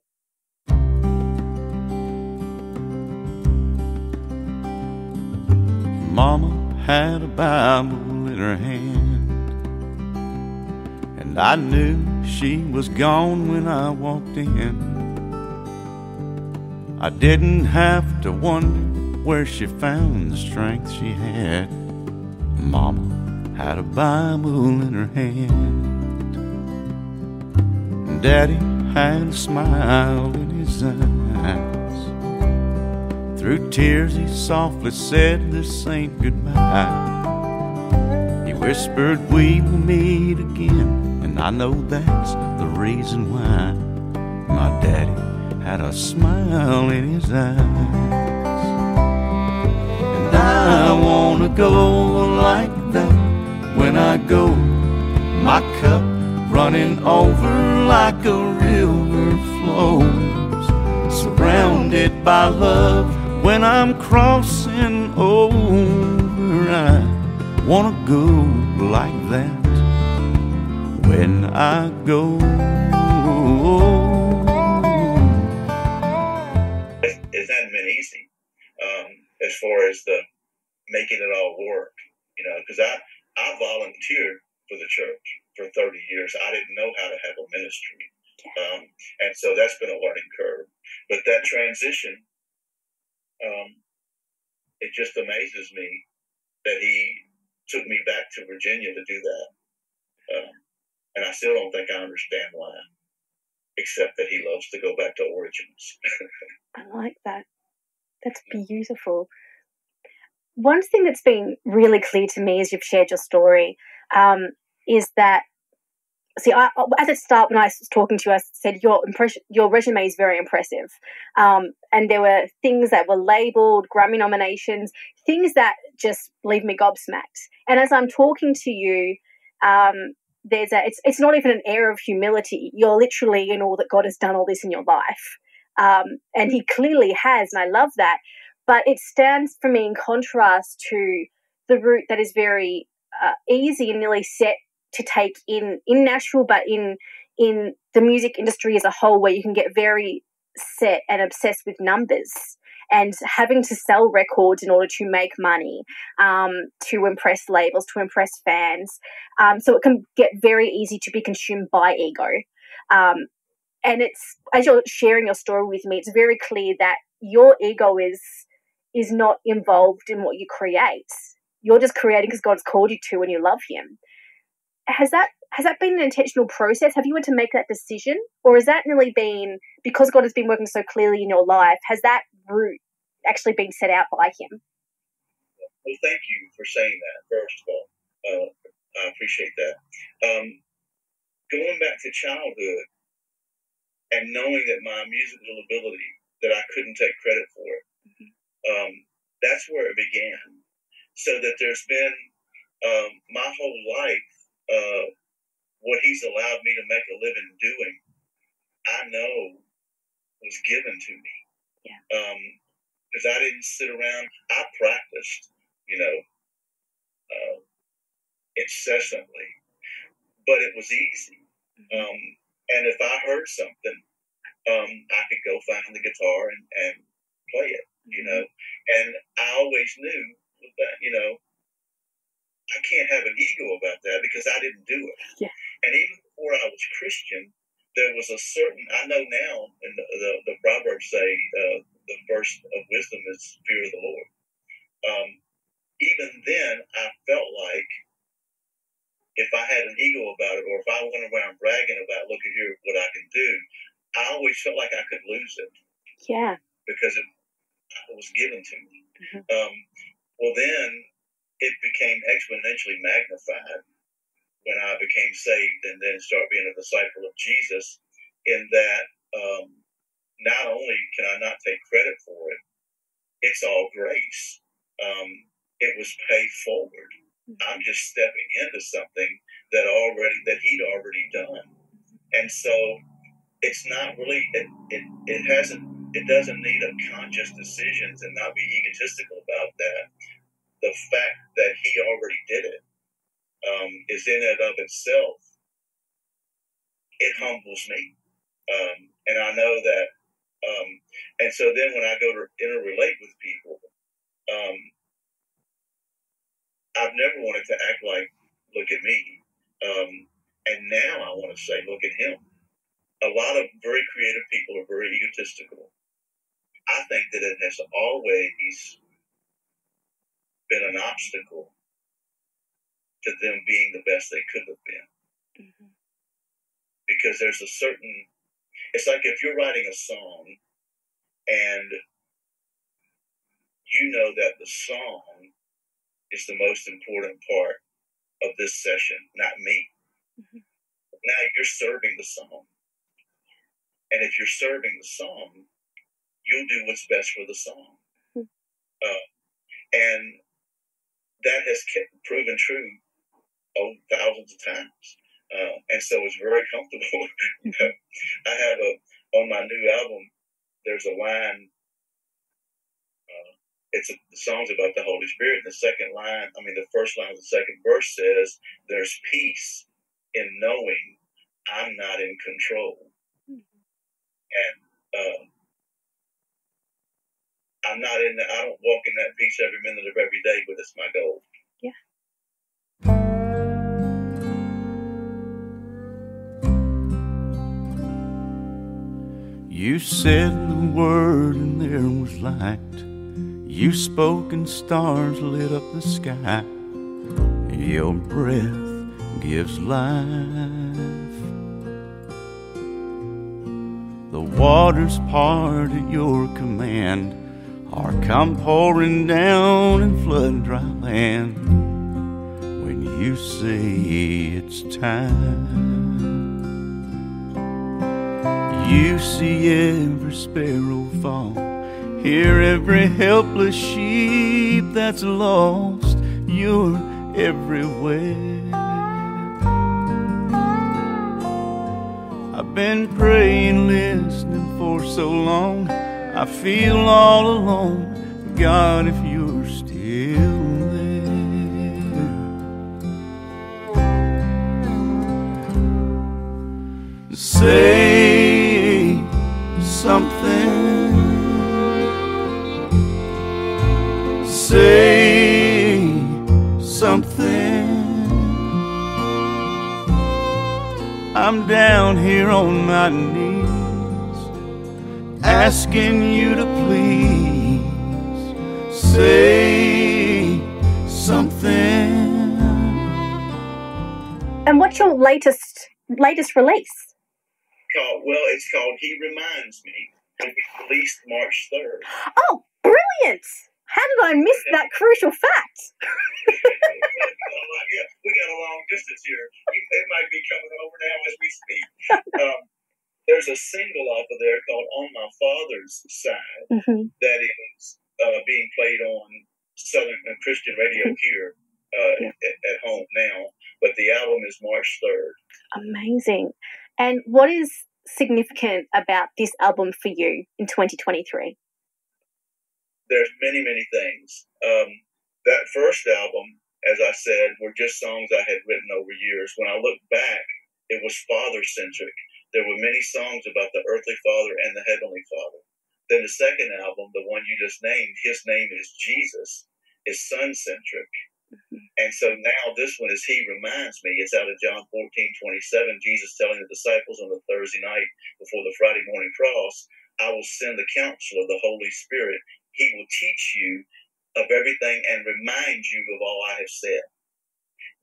Mama had a Bible in her hand, and I knew she was gone when I walked in. I didn't have to wonder where she found the strength she had. Mama had a Bible in her hand. Daddy had a smile in his eyes. Through tears, he softly said, This ain't goodbye. He whispered, We will meet again. And I know that's the reason why my daddy had a smile in his eyes. And I wanna go like that when I go. My cup running over like a river flows, surrounded by love when I'm crossing over. I wanna go like that when I go. One thing that's been really clear to me as you've shared your story um, is that see I, at the start when i was talking to you i said your impression your resume is very impressive. Um, and there were things that were labeled grammy nominations things that just leave me gobsmacked. And as i'm talking to you um, there's a it's, it's not even an air of humility. You're literally in all that god has done all this in your life. Um, and he clearly has and i love that but it stands for me in contrast to the route that is very uh, easy and nearly set to take in in Nashville, but in in the music industry as a whole, where you can get very set and obsessed with numbers and having to sell records in order to make money, um, to impress labels, to impress fans. Um, so it can get very easy to be consumed by ego. Um, and it's as you're sharing your story with me, it's very clear that your ego is is not involved in what you create. You're just creating because God's called you to and you love Him. Has that has that been an intentional process? Have you had to make that decision, or has that really been because God has been working so clearly in your life? Has that route actually been set out by Him? Well, thank you for saying that. First of all, uh, I appreciate that. Um, going back to childhood and knowing that my musical ability that I couldn't take credit for it um, that's where it began. So that there's been um, my whole life, uh, what he's allowed me to make a living doing, I know was given to me. Yeah. Because um, I didn't sit around. I practiced, you know, uh, incessantly, but it was easy. Um, and if I heard something, um, I could go find the guitar and, and play it, you know. And I always knew that, you know, I can't have an ego about that because I didn't do it. Yeah. And even before I was Christian, there was a certain, I know now, and the, the, the Proverbs say uh, the first of wisdom is fear of the Lord. Um, even then, I felt like if I had an ego about it, or if I went around bragging about, look at here, what I can do, I always felt like I could lose it. Yeah. Because it, it was given to me. Mm-hmm. Um, well, then it became exponentially magnified when I became saved and then started being a disciple of Jesus. In that, um, not only can I not take credit for it, it's all grace. Um, it was paid forward. I'm just stepping into something that already that he'd already done, and so it's not really it, it, it hasn't it doesn't need a conscious decisions and not be egotistical about that. The fact that he already did it um, is in and of itself. It humbles me, um, and I know that. Um, and so then when I go to interrelate with people, um, I've never wanted to act like, look at me. Um, and now I want to say, look at him. A lot of very creative people are very egotistical. I think that it has always been an obstacle to them being the best they could have been. Mm-hmm. Because there's a certain, it's like if you're writing a song and you know that the song is the most important part of this session, not me. Mhm. Now you're serving the song. And if you're serving the song, you'll do what's best for the song. Mhm. Uh, and that has kept, proven true oh, thousands of times. Uh, and so it's very comfortable. You know, I have a, on my new album, there's a line uh, it's a, the song's about the Holy Spirit. And the second line, I mean, the first line of the second verse says, "There's peace in knowing I'm not in control." And uh, I'm not in. The, I don't walk in that peace every minute of every day, but it's my goal. Yeah. You said the word and there was light. You spoke and stars lit up the sky. Your breath gives life. The waters part at your command are come pouring down and flood dry land. When you say it's time. You see every sparrow fall, hear every helpless sheep that's lost. You're everywhere. I've been praying, listening for so long. I feel all alone. God, if you're still there, say something. Say something. I'm down here on my knees, asking you to please say something. And what's your latest latest release? Called, well, it's called "He Reminds Me." It'll be released March third. Oh, brilliant! How did I miss that crucial fact? we got a long distance here. You, it might be coming over now as we speak. Um, there's a single off of there called "On My Father's Side" Mm-hmm. that is uh, being played on Southern uh, Christian radio here uh, Yeah. at, at home now. But the album is March third. Amazing. And what is significant about this album for you in 2023? There's many, many things. Um, that first album, as I said, were just songs I had written over years. When I look back, it was father centric. There were many songs about the earthly father and the heavenly father. Then the second album, the one you just named, his name is Jesus, is son centric. Mm-hmm. And so now this one is He Reminds Me. It's out of John 14, 27. Jesus telling the disciples on the Thursday night before the Friday morning cross, I will send the counselor, of the Holy Spirit. He will teach you of everything and remind you of all I have said.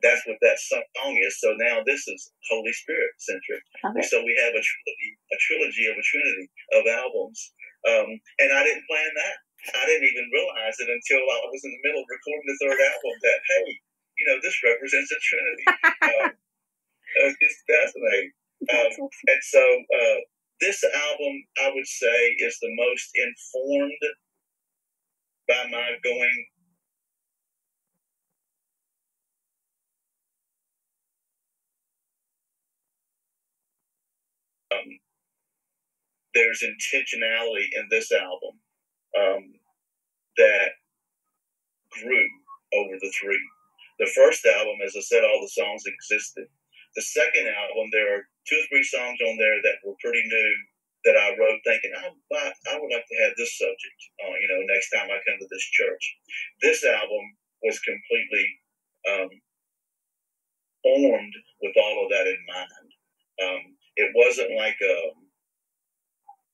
That's what that song is. So now this is Holy Spirit centric. Okay. So we have a trilogy, a trilogy of a trinity of albums. Um, and I didn't plan that. I didn't even realize it until I was in the middle of recording the third album that, hey, you know, this represents a trinity. um, it's fascinating. Um, and so uh, this album, I would say, is the most informed by my going um, there's intentionality in this album um, that grew over the three. The first album, as I said, all the songs existed. The second album, there are two or three songs on there that were pretty new that I wrote thinking, I, I would like to have this subject, uh, you know, next time I come to this church. This album was completely um, formed with all of that in mind. Um, it wasn't like um,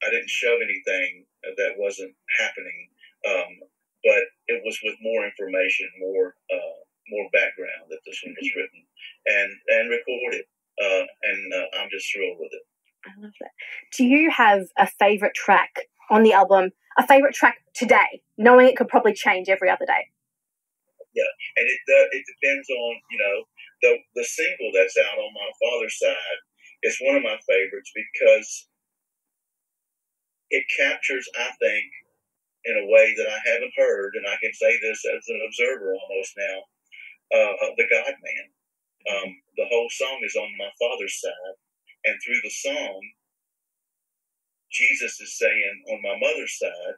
I didn't shove anything that wasn't happening, um, but it was with more information, more uh, more background that this one was written and and recorded, uh, and uh, I'm just thrilled with it. I love that. Do you have a favorite track on the album? A favorite track today, knowing it could probably change every other day. Yeah, and it uh, it depends on you know the the single that's out on my father's side is one of my favorites because it captures, I think, in a way that I haven't heard, and I can say this as an observer almost now, uh, the God Man. Um, the whole song is on my father's side, and through the song, Jesus is saying on my mother's side,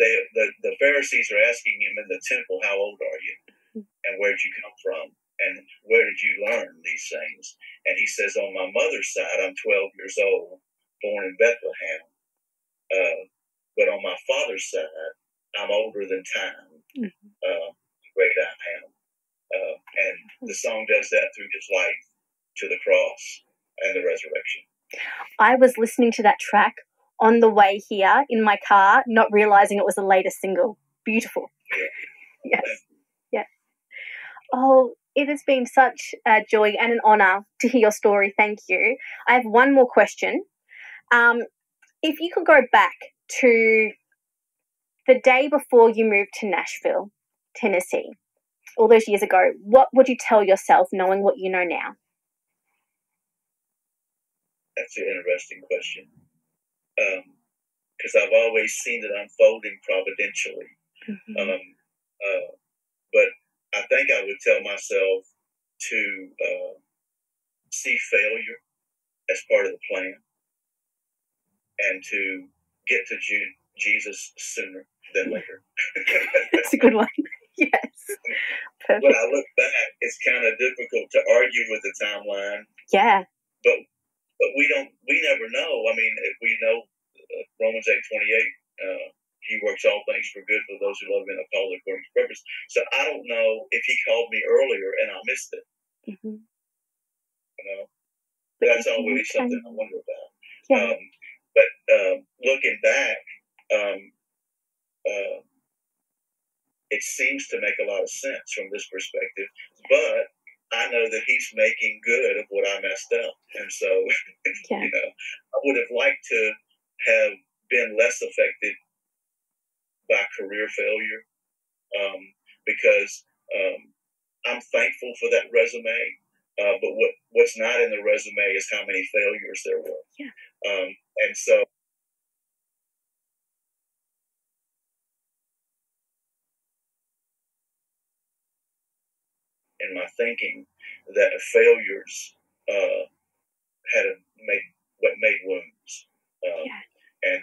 they, the, the Pharisees are asking him in the temple, How old are you? And where'd you come from? And where did you learn these things? And he says, On my mother's side, I'm 12 years old, born in Bethlehem. Uh, but on my father's side, I'm older than time. Mm-hmm. Uh, great I am. Uh, and the song does that through his life to the cross and the resurrection. I was listening to that track on the way here in my car, not realizing it was the latest single. Beautiful. Yeah. yes. Yeah. Oh, it has been such a joy and an honor to hear your story. Thank you. I have one more question. Um, if you could go back to the day before you moved to Nashville, Tennessee, all those years ago, what would you tell yourself knowing what you know now? That's an interesting question. Because um, I've always seen it unfolding providentially. Mm-hmm. Um, uh, but I think I would tell myself to uh, see failure as part of the plan and to get to Jesus sooner than later. That's a good one. yes. Perfect. When I look back, it's kind of difficult to argue with the timeline. Yeah. But but we don't. We never know. I mean, if we know uh, Romans eight twenty eight. Uh, he works all things for good for those who love him and are called according to purpose. So I don't know if he called me earlier and I missed it. Mm-hmm. You know, but that's always something I wonder about. Yeah. Um, but uh, looking back, um, uh, it seems to make a lot of sense from this perspective. But I know that he's making good of what I messed up. And so, yeah. you know, I would have liked to have been less affected by career failure um, because um, I'm thankful for that resume. Uh, but what, what's not in the resume is how many failures there were. Yeah. Um, and so in my thinking that failures uh, had a, made what made wounds, um, yeah. and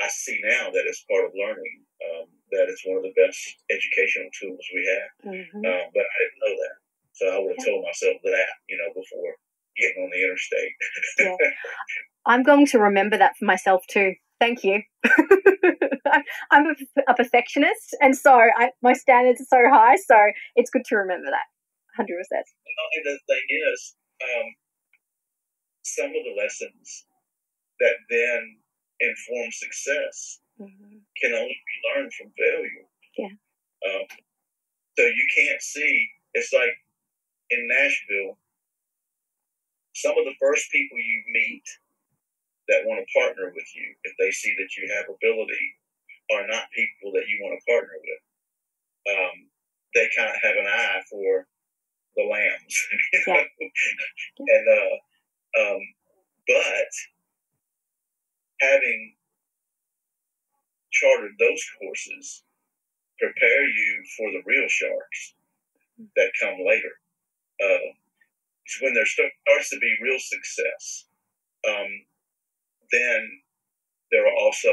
I see now that as part of learning um, that it's one of the best educational tools we have. Mm-hmm. Uh, but I didn't know that, so I would have told myself that, you know, before getting on the interstate. yeah. I'm going to remember that for myself too. Thank you. I'm a, a, perfectionist, and so I, my standards are so high. So it's good to remember that. Hundred percent. The thing is, um, some of the lessons that then inform success mm-hmm. can only be learned from failure. Yeah. Um, so you can't see. It's like in Nashville, some of the first people you meet that want to partner with you, if they see that you have ability, are not people that you want to partner with. Um, they kind of have an eye for the lambs, yeah. and uh, um, but having chartered those courses prepare you for the real sharks that come later. Uh, it's when there starts to be real success. Um, then there are also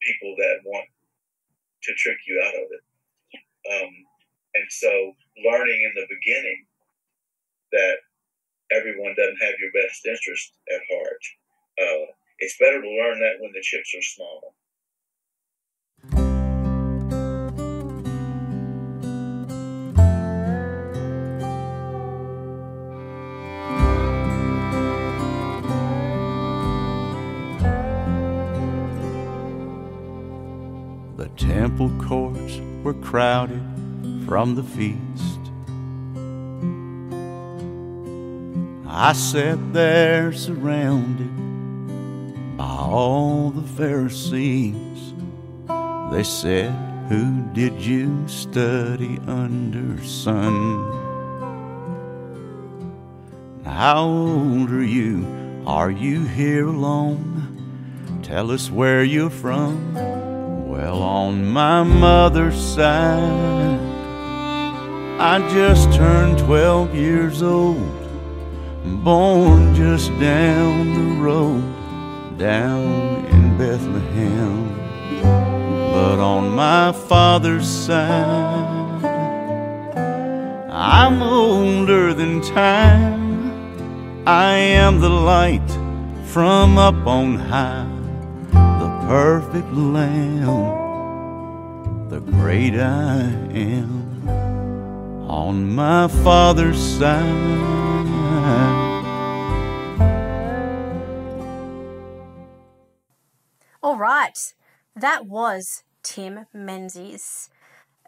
people that want to trick you out of it. Um, and so learning in the beginning that everyone doesn't have your best interest at heart. Uh, it's better to learn that when the chips are small. Courts were crowded from the feast. I sat there surrounded by all the Pharisees. They said, Who did you study under, son? How old are you? Are you here alone? Tell us where you're from. Well, on my mother's side, I just turned 12 years old born just down the road, down in Bethlehem. But on my father's side, I'm older than time. I am the light from up on high, perfect lamb, the great I am. On my father's side. All right, that was Tim Menzies.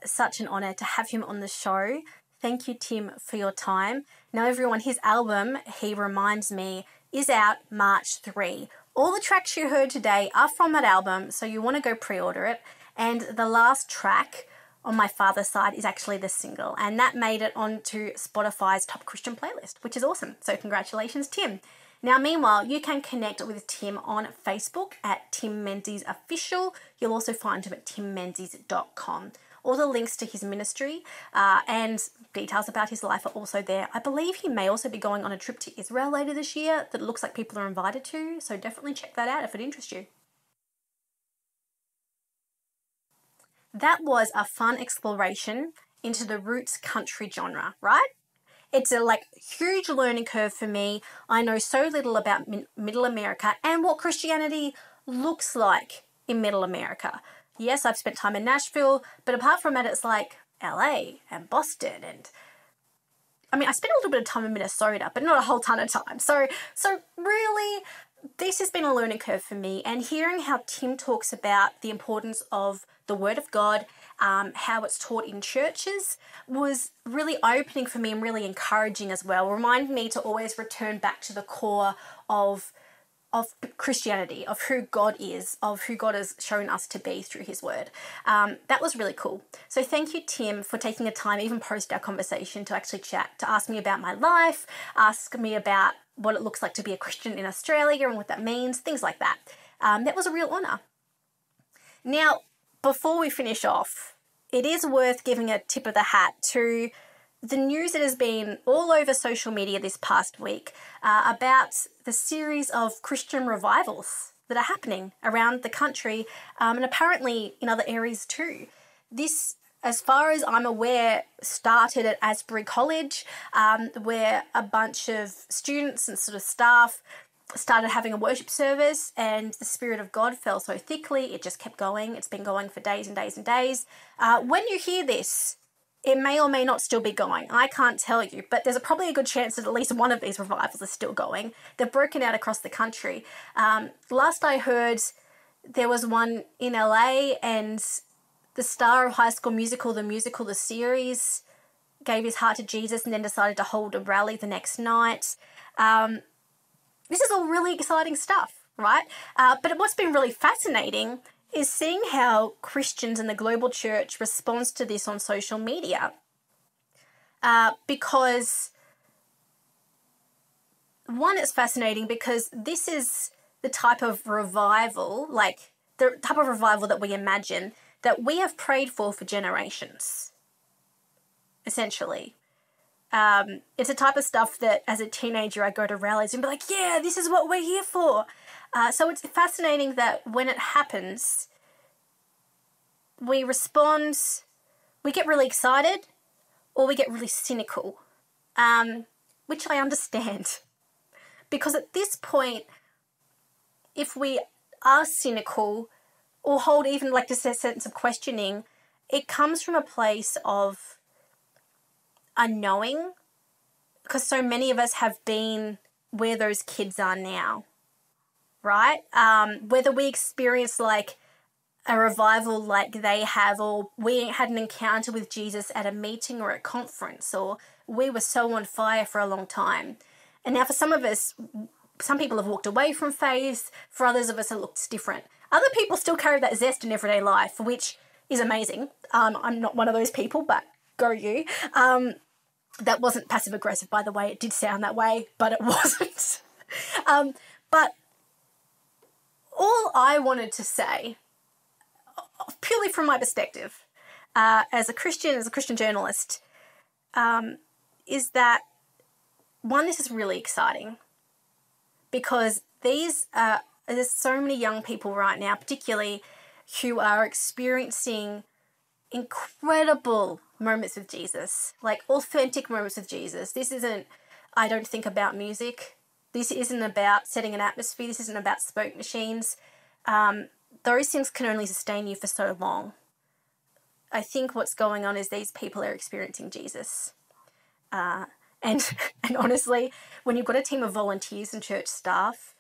Such an honour to have him on the show. Thank you, Tim, for your time. Now, everyone, his album, He Reminds Me, is out March 3. All the tracks you heard today are from that album, so you want to go pre order it. And the last track, on my father's side is actually the single, and that made it onto Spotify's top Christian playlist, which is awesome. So, congratulations, Tim. Now, meanwhile, you can connect with Tim on Facebook at Tim Menzies Official. You'll also find him at timmenzies.com. All the links to his ministry uh, and details about his life are also there. I believe he may also be going on a trip to Israel later this year that looks like people are invited to, so definitely check that out if it interests you. that was a fun exploration into the roots country genre, right? It's a like huge learning curve for me. I know so little about Middle America and what Christianity looks like in Middle America. Yes, I've spent time in Nashville, but apart from that, it's like LA and Boston and I mean, I spent a little bit of time in Minnesota, but not a whole ton of time. So, so really, this has been a learning curve for me, and hearing how Tim talks about the importance of the Word of God, um, how it's taught in churches, was really opening for me and really encouraging as well. Reminded me to always return back to the core of of Christianity, of who God is, of who God has shown us to be through His Word. Um, that was really cool. So thank you, Tim, for taking the time, even post our conversation, to actually chat, to ask me about my life, ask me about what it looks like to be a Christian in Australia and what that means, things like that. Um, that was a real honour. Now, before we finish off, it is worth giving a tip of the hat to the news that has been all over social media this past week uh, about the series of Christian revivals that are happening around the country um, and apparently in other areas too. This, as far as I'm aware, started at Asbury College, um, where a bunch of students and sort of staff started having a worship service and the Spirit of God fell so thickly, it just kept going. It's been going for days and days and days. Uh, when you hear this, it may or may not still be going. I can't tell you, but there's a, probably a good chance that at least one of these revivals is still going. They've broken out across the country. Um, last I heard, there was one in LA, and the star of High School Musical, the musical, the series, gave his heart to Jesus and then decided to hold a rally the next night. Um, this is all really exciting stuff, right? Uh, but what's been really fascinating is seeing how Christians and the global church responds to this on social media. Uh, because one, it's fascinating because this is the type of revival, like the type of revival that we imagine that we have prayed for for generations, essentially. Um, it's a type of stuff that as a teenager I go to rallies and be like, yeah, this is what we're here for. Uh, so it's fascinating that when it happens, we respond, we get really excited, or we get really cynical, um, which I understand. Because at this point, if we are cynical or hold even like a sense of questioning, it comes from a place of unknowing because so many of us have been where those kids are now right? Um, whether we experience like a revival like they have, or we had an encounter with Jesus at a meeting or a conference, or we were so on fire for a long time. And now, for some of us, some people have walked away from faith, for others of us, it looks different. Other people still carry that zest in everyday life, which is amazing. Um, I'm not one of those people, but go you. Um, that wasn't passive aggressive, by the way. It did sound that way, but it wasn't. um, but all I wanted to say, purely from my perspective, uh, as a Christian, as a Christian journalist, um, is that one, this is really exciting because these there's so many young people right now, particularly who are experiencing incredible moments with Jesus, like authentic moments with Jesus. This isn't, I don't think about music. This isn't about setting an atmosphere. This isn't about smoke machines. Um, those things can only sustain you for so long. I think what's going on is these people are experiencing Jesus. Uh, and, and honestly, when you've got a team of volunteers and church staff,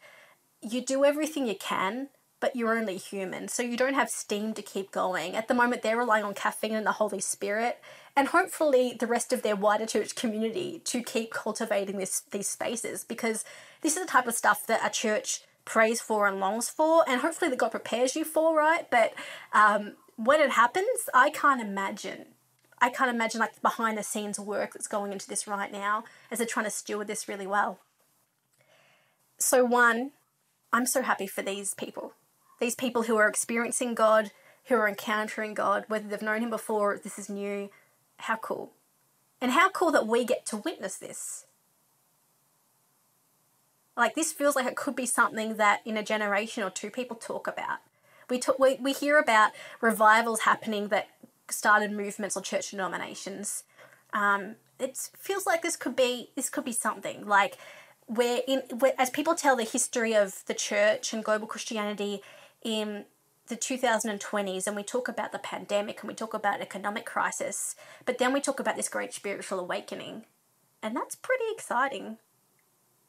you do everything you can, but you're only human. So you don't have steam to keep going. At the moment, they're relying on caffeine and the Holy Spirit and hopefully the rest of their wider church community to keep cultivating this these spaces because this is the type of stuff that a church prays for and longs for and hopefully that God prepares you for right but um, when it happens I can't imagine I can't imagine like behind the scenes work that's going into this right now as they're trying to steward this really well so one I'm so happy for these people these people who are experiencing God who are encountering God whether they've known him before this is new how cool. And how cool that we get to witness this. Like, this feels like it could be something that in a generation or two people talk about. We, talk, we, we hear about revivals happening that started movements or church denominations. Um, it feels like this could be this could be something like where in where, as people tell the history of the church and global Christianity in the 2020s and we talk about the pandemic and we talk about economic crisis, but then we talk about this great spiritual awakening. And that's pretty exciting.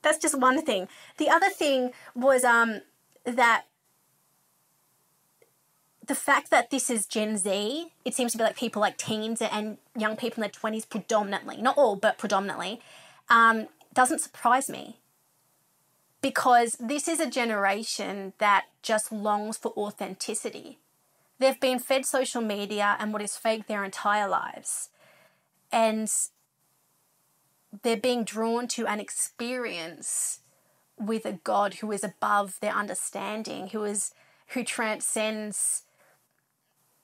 That's just one thing. The other thing was um, that the fact that this is Gen Z, it seems to be like people like teens and young people in their 20s predominantly, not all, but predominantly, um, doesn't surprise me because this is a generation that just longs for authenticity. They've been fed social media and what is fake their entire lives. And they're being drawn to an experience with a God who is above their understanding, who is who transcends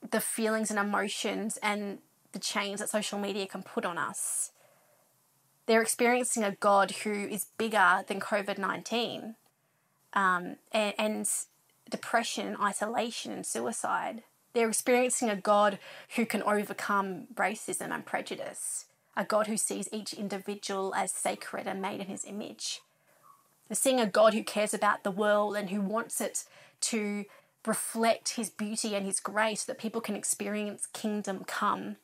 the feelings and emotions and the chains that social media can put on us. They're experiencing a God who is bigger than COVID 19. Um, and, and depression, isolation, and suicide. They're experiencing a God who can overcome racism and prejudice, a God who sees each individual as sacred and made in his image. They're seeing a God who cares about the world and who wants it to reflect his beauty and his grace so that people can experience kingdom come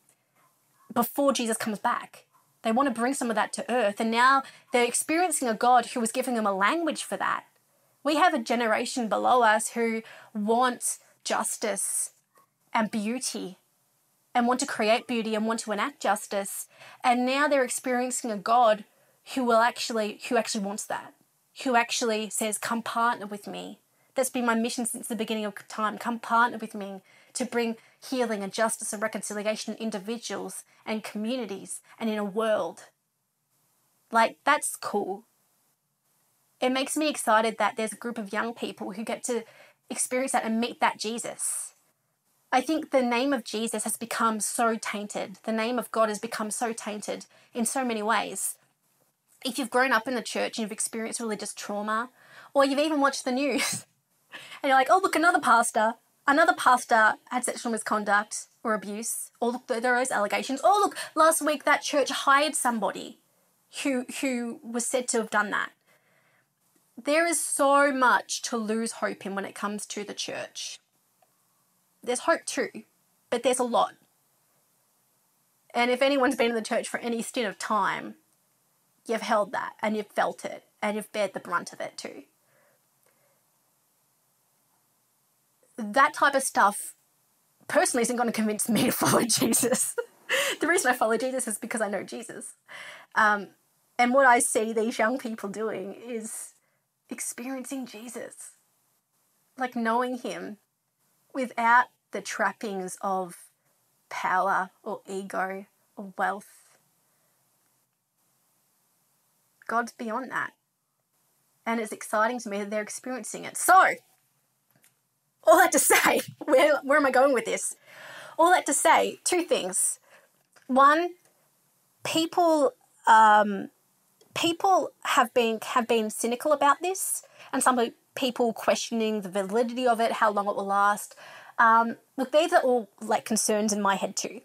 before Jesus comes back. They want to bring some of that to earth. And now they're experiencing a God who is giving them a language for that. We have a generation below us who want justice and beauty and want to create beauty and want to enact justice. And now they're experiencing a God who will actually who actually wants that. Who actually says, Come partner with me. That's been my mission since the beginning of time. Come partner with me to bring healing and justice and reconciliation in individuals and communities and in a world. Like, that's cool. It makes me excited that there's a group of young people who get to experience that and meet that Jesus. I think the name of Jesus has become so tainted. The name of God has become so tainted in so many ways. If you've grown up in the church and you've experienced religious trauma, or you've even watched the news, and you're like, oh, look, another pastor another pastor had sexual misconduct or abuse. Or look, there are those allegations. Oh, look, last week that church hired somebody who who was said to have done that. There is so much to lose hope in when it comes to the church. There's hope too, but there's a lot. And if anyone's been in the church for any stint of time, you've held that and you've felt it and you've bared the brunt of it too. That type of stuff personally isn't going to convince me to follow Jesus. the reason I follow Jesus is because I know Jesus. Um, and what I see these young people doing is experiencing Jesus, like knowing Him without the trappings of power or ego or wealth. God's beyond that. And it's exciting to me that they're experiencing it. So, all that to say, where, where am I going with this? All that to say, two things. One, people um, people have been have been cynical about this, and some people questioning the validity of it, how long it will last. Um, look, these are all like concerns in my head too.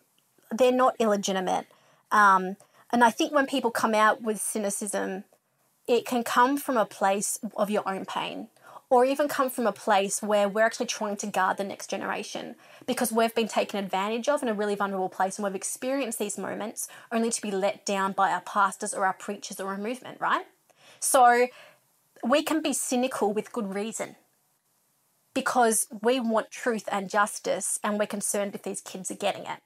They're not illegitimate, um, and I think when people come out with cynicism, it can come from a place of your own pain or even come from a place where we're actually trying to guard the next generation because we've been taken advantage of in a really vulnerable place and we've experienced these moments only to be let down by our pastors or our preachers or a movement, right? So we can be cynical with good reason because we want truth and justice and we're concerned if these kids are getting it.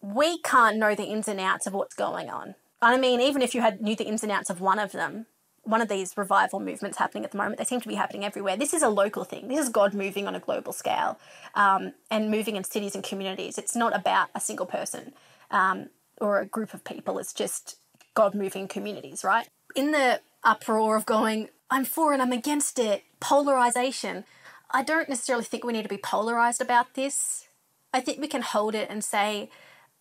We can't know the ins and outs of what's going on. I mean, even if you had knew the ins and outs of one of them, one of these revival movements happening at the moment. They seem to be happening everywhere. This is a local thing. This is God moving on a global scale um, and moving in cities and communities. It's not about a single person um, or a group of people. It's just God moving communities, right? In the uproar of going, I'm for it, I'm against it, polarization, I don't necessarily think we need to be polarized about this. I think we can hold it and say,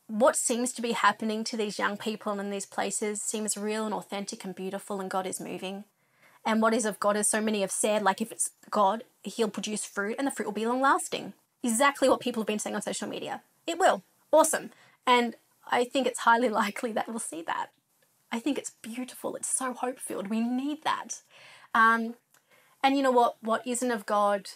what seems to be happening to these young people in these places seems real and authentic and beautiful, and God is moving. And what is of God, as so many have said, like if it's God, He'll produce fruit and the fruit will be long lasting. Exactly what people have been saying on social media. It will. Awesome. And I think it's highly likely that we'll see that. I think it's beautiful. It's so hope filled. We need that. Um, and you know what? What isn't of God,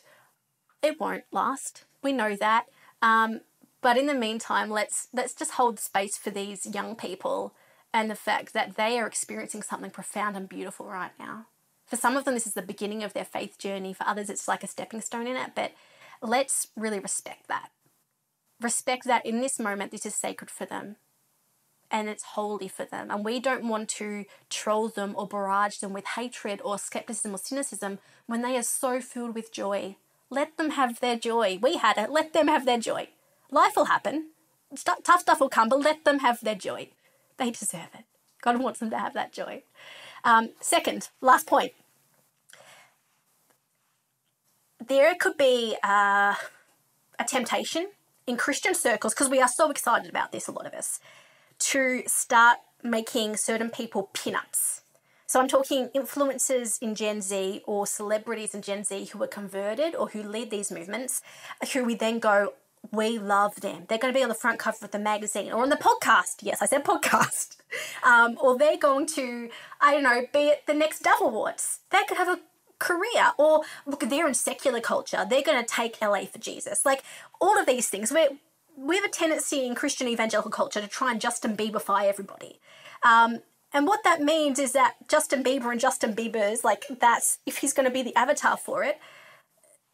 it won't last. We know that. Um, but in the meantime, let's let's just hold space for these young people and the fact that they are experiencing something profound and beautiful right now. For some of them, this is the beginning of their faith journey. For others, it's like a stepping stone in it. But let's really respect that. Respect that in this moment, this is sacred for them and it's holy for them. And we don't want to troll them or barrage them with hatred or skepticism or cynicism when they are so filled with joy. Let them have their joy. We had it. Let them have their joy. Life will happen. St- tough stuff will come, but let them have their joy. They deserve it. God wants them to have that joy. Um, second, last point. There could be uh, a temptation in Christian circles, because we are so excited about this, a lot of us, to start making certain people pin-ups. So I'm talking influencers in Gen Z or celebrities in Gen Z who are converted or who lead these movements, who we then go, we love them. They're going to be on the front cover of the magazine or on the podcast. Yes, I said podcast. Um, or they're going to, I don't know, be at the next Dove Awards. They could have a career. Or look, they're in secular culture. They're going to take LA for Jesus. Like all of these things. we we have a tendency in Christian evangelical culture to try and Justin Bieberify everybody. Um, and what that means is that Justin Bieber and Justin Bieber's, like, that's if he's going to be the avatar for it,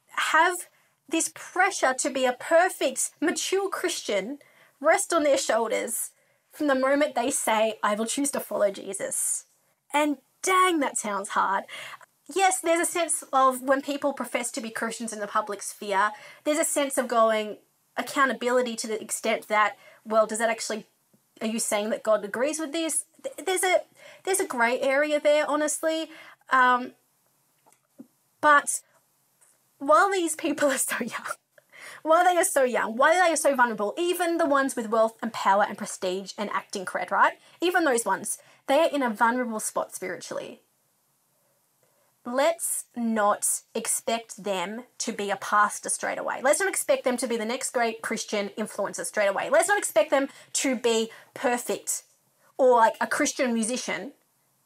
have this pressure to be a perfect, mature Christian rest on their shoulders from the moment they say, I will choose to follow Jesus. And dang, that sounds hard. Yes, there's a sense of when people profess to be Christians in the public sphere, there's a sense of going accountability to the extent that, well, does that actually, are you saying that God agrees with this? There's a there's a grey area there, honestly. Um, but while these people are so young, while they are so young, while they are so vulnerable, even the ones with wealth and power and prestige and acting cred, right? Even those ones, they are in a vulnerable spot spiritually. Let's not expect them to be a pastor straight away. Let's not expect them to be the next great Christian influencer straight away. Let's not expect them to be perfect or like a Christian musician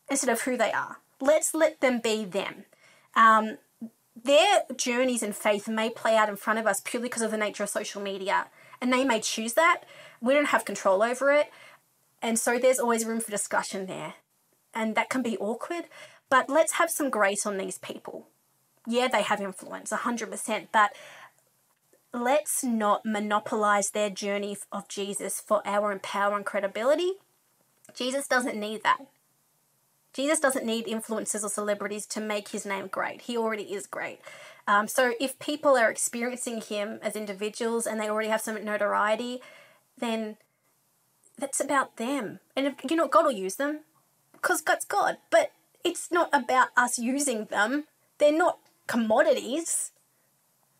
instead of who they are. Let's let them be them. Um, their journeys in faith may play out in front of us purely because of the nature of social media, and they may choose that. We don't have control over it, and so there's always room for discussion there, and that can be awkward. But let's have some grace on these people. Yeah, they have influence, 100%, but let's not monopolize their journey of Jesus for our own power and credibility. Jesus doesn't need that. Jesus doesn't need influencers or celebrities to make his name great. He already is great. Um, so if people are experiencing him as individuals and they already have some notoriety, then that's about them. And if, you know, God will use them because God's God. But it's not about us using them. They're not commodities.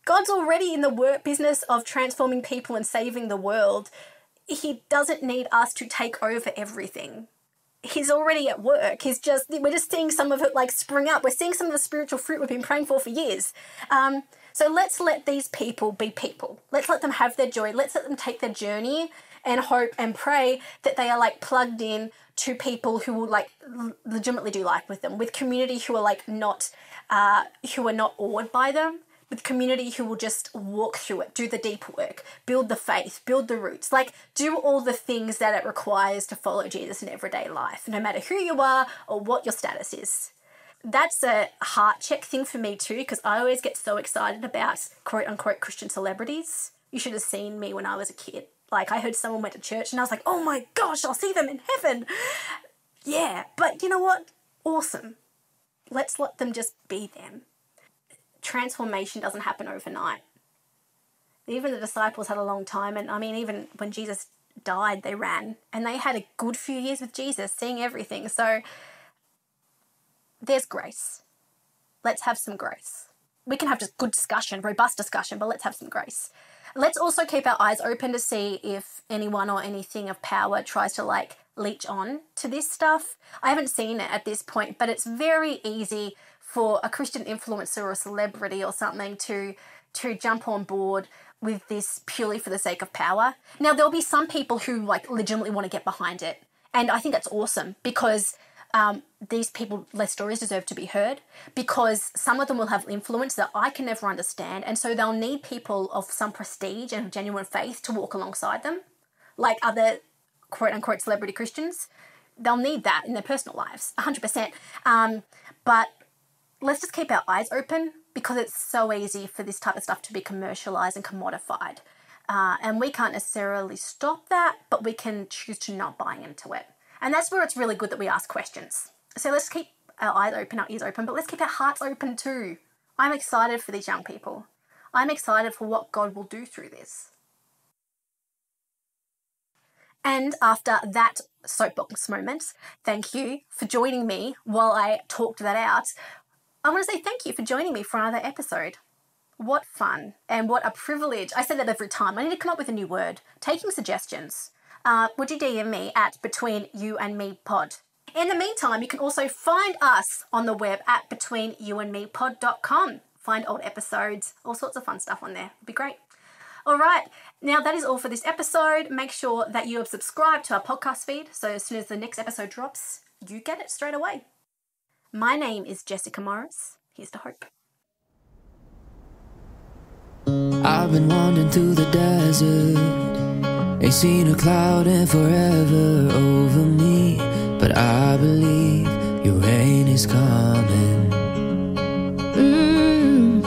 God's already in the work business of transforming people and saving the world. He doesn't need us to take over everything he's already at work. He's just we're just seeing some of it like spring up. We're seeing some of the spiritual fruit we've been praying for for years. Um, so let's let these people be people. Let's let them have their joy. Let's let them take their journey and hope and pray that they are like plugged in to people who will like legitimately do life with them, with community who are like not uh, who are not awed by them with community who will just walk through it, do the deep work, build the faith, build the roots, like do all the things that it requires to follow Jesus in everyday life, no matter who you are or what your status is. That's a heart check thing for me too, because I always get so excited about quote unquote Christian celebrities. You should have seen me when I was a kid. Like I heard someone went to church and I was like, oh my gosh, I'll see them in heaven. Yeah, but you know what? Awesome. Let's let them just be them transformation doesn't happen overnight. Even the disciples had a long time, and I mean, even when Jesus died, they ran and they had a good few years with Jesus, seeing everything. So there's grace. Let's have some grace. We can have just good discussion, robust discussion, but let's have some grace. Let's also keep our eyes open to see if anyone or anything of power tries to like leech on to this stuff. I haven't seen it at this point, but it's very easy for a Christian influencer or a celebrity or something to to jump on board with this purely for the sake of power. Now there'll be some people who like legitimately want to get behind it, and I think that's awesome because um, these people, their stories deserve to be heard because some of them will have influence that I can never understand, and so they'll need people of some prestige and genuine faith to walk alongside them, like other quote unquote celebrity Christians. They'll need that in their personal lives, 100%. Um, but let's just keep our eyes open because it's so easy for this type of stuff to be commercialized and commodified. Uh, and we can't necessarily stop that, but we can choose to not buy into it. And that's where it's really good that we ask questions. So let's keep our eyes open, our ears open, but let's keep our hearts open too. I'm excited for these young people. I'm excited for what God will do through this. And after that soapbox moment, thank you for joining me while I talked that out. I want to say thank you for joining me for another episode. What fun and what a privilege. I say that every time. I need to come up with a new word. Taking suggestions. Uh, would you DM me at Between You and Me Pod? In the meantime, you can also find us on the web at betweenyouandmepod.com. Find old episodes, all sorts of fun stuff on there. It'd be great. All right, now that is all for this episode. Make sure that you have subscribed to our podcast feed so as soon as the next episode drops, you get it straight away. My name is Jessica Morris. Here's to hope. I've been wandering through the desert. Ain't seen a cloud in forever over me. But I believe your rain is coming. Mm,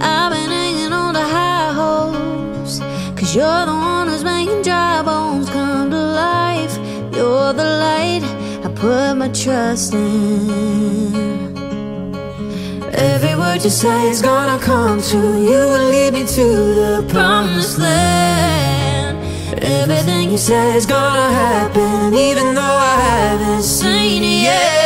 I've been hanging on to high hopes. Cause you're the one who's making dry bones come to life. You're the light I put my trust in. Every word you say is gonna come true. You will lead me to the promised land. Everything you say is gonna happen, even though I haven't seen it yet.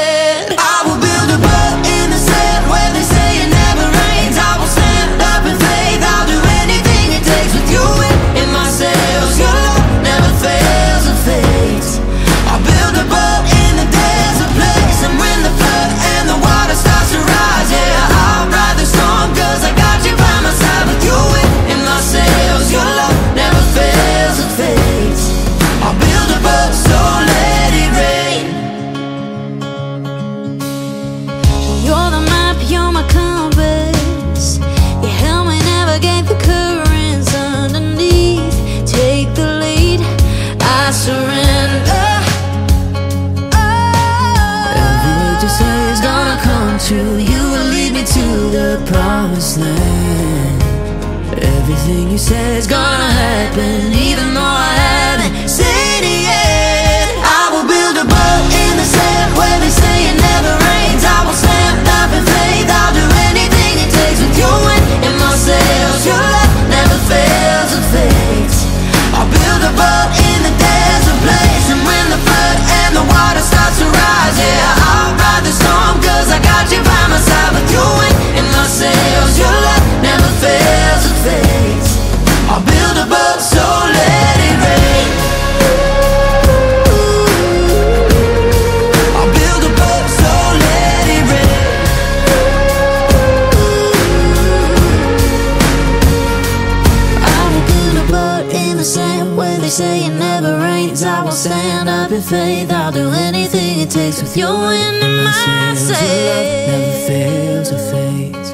Everything you say is gonna happen, in faith. I'll do anything it takes with your wind in my Sails, your love never fails or fades.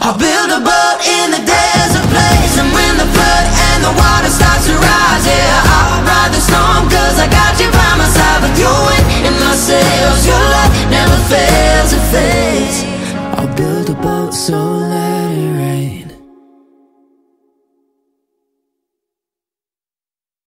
I'll build a boat in the desert place And when the flood and the water starts to rise Yeah, I'll ride the storm Cause I got you by my side With you in, in my sails Your love never fails or fades I'll build a boat so